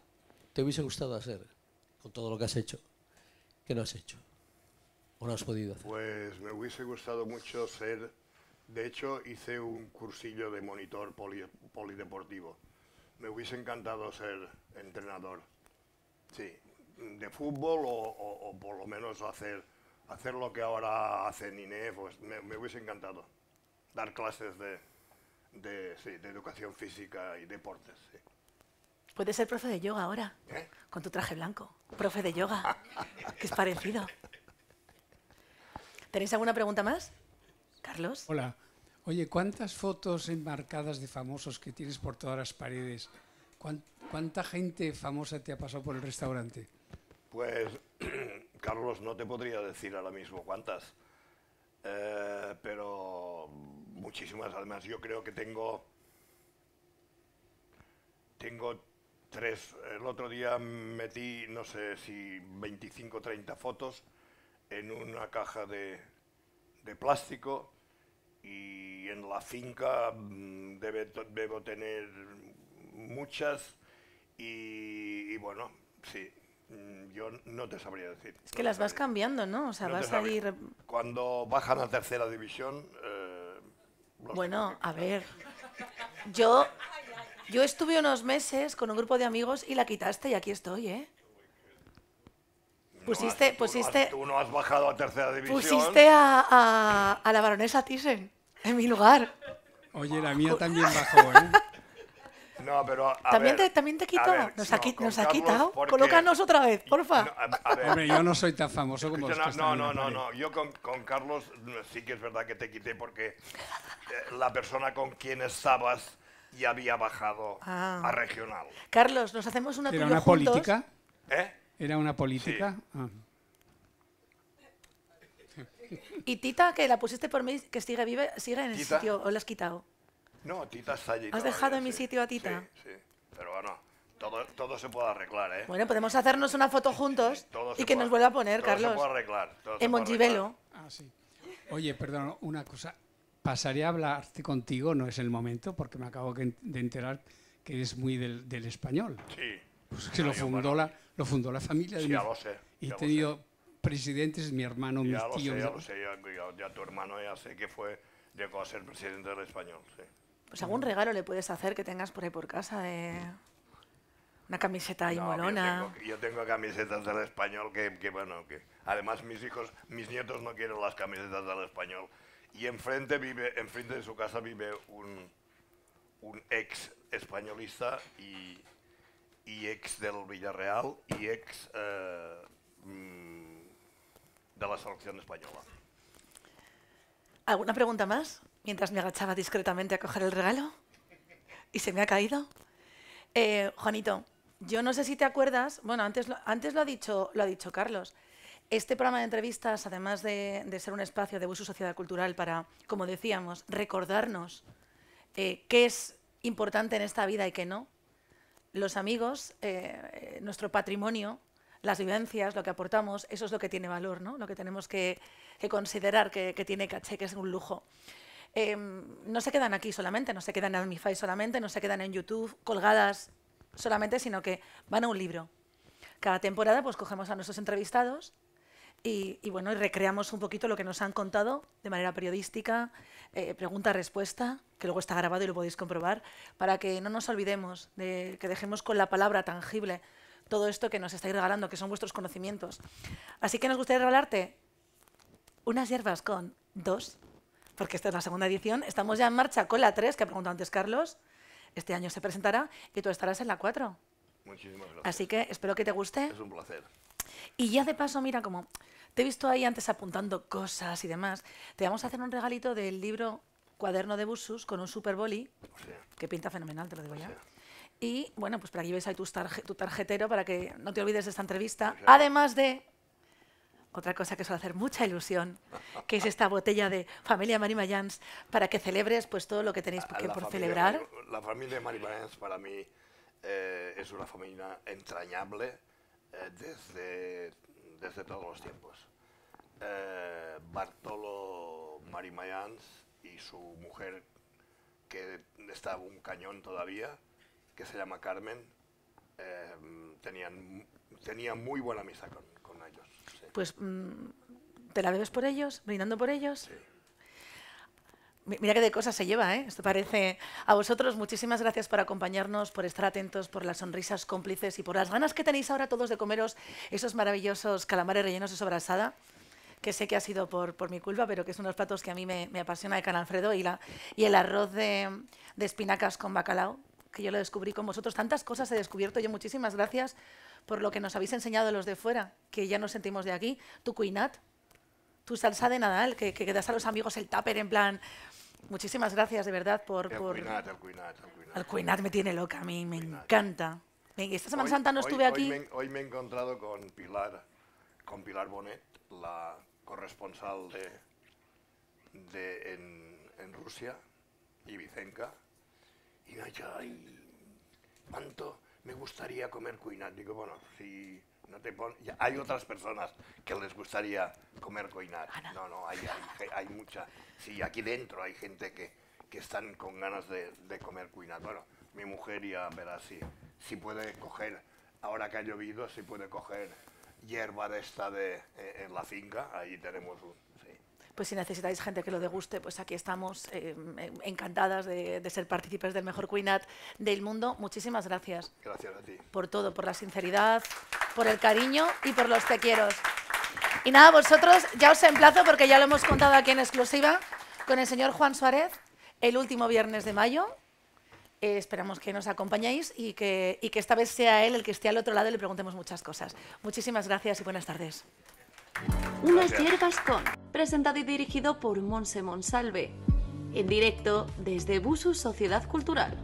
te hubiese gustado hacer con todo lo que has hecho que no has hecho? ¿O no has podido hacer? Pues me hubiese gustado mucho ser, de hecho hice un cursillo de monitor poli- polideportivo. Me hubiese encantado ser entrenador, sí, de fútbol o, o- o por lo menos hacer, hacer lo que ahora hace Niné, pues me, me hubiese encantado. Dar clases de, de, sí, de educación física y deportes. sí. Puedes ser profe de yoga ahora, ¿Eh? con tu traje blanco. Profe de yoga, que es parecido. ¿Tenéis alguna pregunta más? Carlos. Hola. Oye, ¿cuántas fotos enmarcadas de famosos que tienes por todas las paredes? ¿Cuán- ¿Cuánta gente famosa te ha pasado por el restaurante? Pues, Carlos, no te podría decir ahora mismo cuántas, eh, pero muchísimas. Además, yo creo que tengo, tengo tres. El otro día metí, no sé si 25 o 30 fotos en una caja de, de plástico y en la finca mm, debe debo tener muchas y, y bueno, sí, mm, yo no te sabría decir. Es que las vas cambiando, ¿no? O sea, No vas ahí... re- Cuando bajan a tercera división... eh, Bueno, a ver. Yo, yo estuve unos meses con un grupo de amigos y la quitaste y aquí estoy, ¿eh? No Pusiste, tú no has- pusiste, Tú no has bajado a tercera división. pusiste a, a, a la baronesa Thyssen en mi lugar. Oye, la mía también bajó, ¿eh? No, pero a ¿También, ver, te, ¿También te quitó? ver, nos no, ha, nos ha quitado. porque- Colócanos otra vez, porfa. No, a, a ver, Hombre, yo no soy tan famoso como los Escucha, que no, no, no, no. Yo con, con Carlos sí que es verdad que te quité porque eh, la persona con quien estabas ya había bajado Ah. a regional. Carlos, nos hacemos una ¿Era una juntos. política? ¿Eh? ¿Era una política? Ah. Y Tita, que la pusiste por mí, que sigue vive, sigue en el ¿Tita? sitio, o la has quitado. No, Tita está allí. ¿Has todavía, dejado en mi sitio a Tita? Sí, sí. Pero bueno, todo, todo se puede arreglar, ¿eh? Bueno, podemos hacernos una foto juntos y se que puede- nos vuelva a poner, todo se Carlos. puede arreglar. todo se En Monchivelo. Ah, sí. Oye, perdón, una cosa. Pasaré a hablarte contigo, no es el momento, porque me acabo de enterar que eres muy del, del español. Sí. Pues que No, lo yo, fundó, bueno, la, lo fundó la familia. de Sí, mi- ya lo sé, Y ya he lo tenido presidentes, mi hermano, mis Ya sé, tíos. ya lo sé. Ya, ya- ya tu hermano ya sé que fue, llegó a ser presidente del español, sí. Pues algún regalo le puedes hacer que tengas por ahí por casa de una camiseta ahí No, yo molona. tengo- Yo tengo, camisetas del español que, que, bueno, que además mis hijos, mis nietos no quieren las camisetas del español. Y enfrente vive, enfrente de su casa vive un, un ex españolista y, y ex del Villarreal y ex eh, mm, de la selección española. ¿Alguna pregunta más? Mientras me agachaba discretamente a coger el regalo y se me ha caído. Eh, Juanito, yo no sé si te acuerdas, bueno, antes lo, antes lo, ha, dicho, lo ha dicho Carlos. Este programa de entrevistas, además de, de ser un espacio de uso sociedad cultural para, como decíamos, recordarnos eh, qué es importante en esta vida y qué no, los amigos, eh, nuestro patrimonio, las vivencias, lo que aportamos, eso es lo que tiene valor, ¿no? lo que tenemos que, que considerar que, que tiene caché, que es un lujo. Eh, no se quedan aquí solamente, no se quedan en Amify solamente, no se quedan en YouTube colgadas solamente, sino que van a un libro. Cada temporada pues cogemos a nuestros entrevistados y, y, bueno, recreamos un poquito lo que nos han contado de manera periodística, eh, pregunta-respuesta, que luego está grabado y lo podéis comprobar, para que no nos olvidemos, de que dejemos con la palabra tangible todo esto que nos estáis regalando, que son vuestros conocimientos. Así que nos gustaría regalarte unas hierbas con dos, porque esta es la segunda edición. Estamos ya en marcha con la tres, que ha preguntado antes Carlos. Este año se presentará y tú estarás en la cuatro. Muchísimas gracias. Así que espero que te guste. Es un placer. Y ya de paso, mira, como te he visto ahí antes apuntando cosas y demás, te vamos a hacer un regalito del libro Cuaderno de Busus con un super boli, O sea, que pinta fenomenal, te lo digo ya. sea. Y bueno, pues para que lleves ahí tus tarje- tu tarjetero para que no te olvides de esta entrevista. sea. Además de otra cosa que suele hacer mucha ilusión, que es esta botella de Familia Marimayans, para que celebres pues todo lo que tenéis que por familia celebrar. La familia Marimayans para mí eh, es una familia entrañable desde, desde todos los tiempos. Eh, Bartolo Marimayans y su mujer, que está un cañón todavía, que se llama Carmen, eh, tenían, tenían muy buena amistad con, con ellos. sí. Pues mm, te la bebes por ellos, brindando por ellos. Sí. Mi- Mira qué de cosas se lleva, ¿eh? Esto parece. A vosotros, muchísimas gracias por acompañarnos, por estar atentos, por las sonrisas cómplices y por las ganas que tenéis ahora todos de comeros esos maravillosos calamares rellenos de sobrasada, que sé que ha sido por, mi culpa, pero que son unos platos que a mí me, apasiona de Can Alfredo y, la, y el arroz de, de espinacas con bacalao, que yo lo descubrí con vosotros. Tantas cosas he descubierto yo. Muchísimas gracias por lo que nos habéis enseñado los de fuera, que ya nos sentimos de aquí. Tu cuinat, tu salsa de Nadal, que, que, das a los amigos el tupper en plan... Muchísimas gracias, de verdad, por... El por... cuinat, el cuinat, el cuinat. El cuinat me tiene loca, a mí me encanta. Esta Semana Santa no Hoy- estuve hoy aquí. me, hoy me he encontrado con Pilar, con Pilar Bonet, la corresponsal de, de en, en Rusia, y Vicenca, y me ha dicho, ay, cuánto me gustaría comer cuinat. Digo, bueno, si no te pon... ya hay otras personas que les gustaría comer cuinat. No, no, hay, hay, mucha... Sí, aquí dentro hay gente que, que están con ganas de, de comer cuinat. Bueno, mi mujer ya verá si, si puede coger, ahora que ha llovido, si puede coger hierba de esta de, eh, en la finca, ahí tenemos un... Pues si necesitáis gente que lo deguste, pues aquí estamos eh, encantadas de, de ser partícipes del mejor cuinat del mundo. Muchísimas gracias Gracias a ti. por todo, por la sinceridad, por el cariño y por los te quiero. Y nada, vosotros ya os emplazo porque ya lo hemos contado aquí en exclusiva con el señor Juan Suárez el último viernes de mayo. Eh, esperamos que nos acompañéis y que, y que esta vez sea él el que esté al otro lado y le preguntemos muchas cosas. Muchísimas gracias y buenas tardes. Unas Gracias. hierbas con, presentado y dirigido por Monse Monsalve, en directo desde Busu Sociedad Cultural.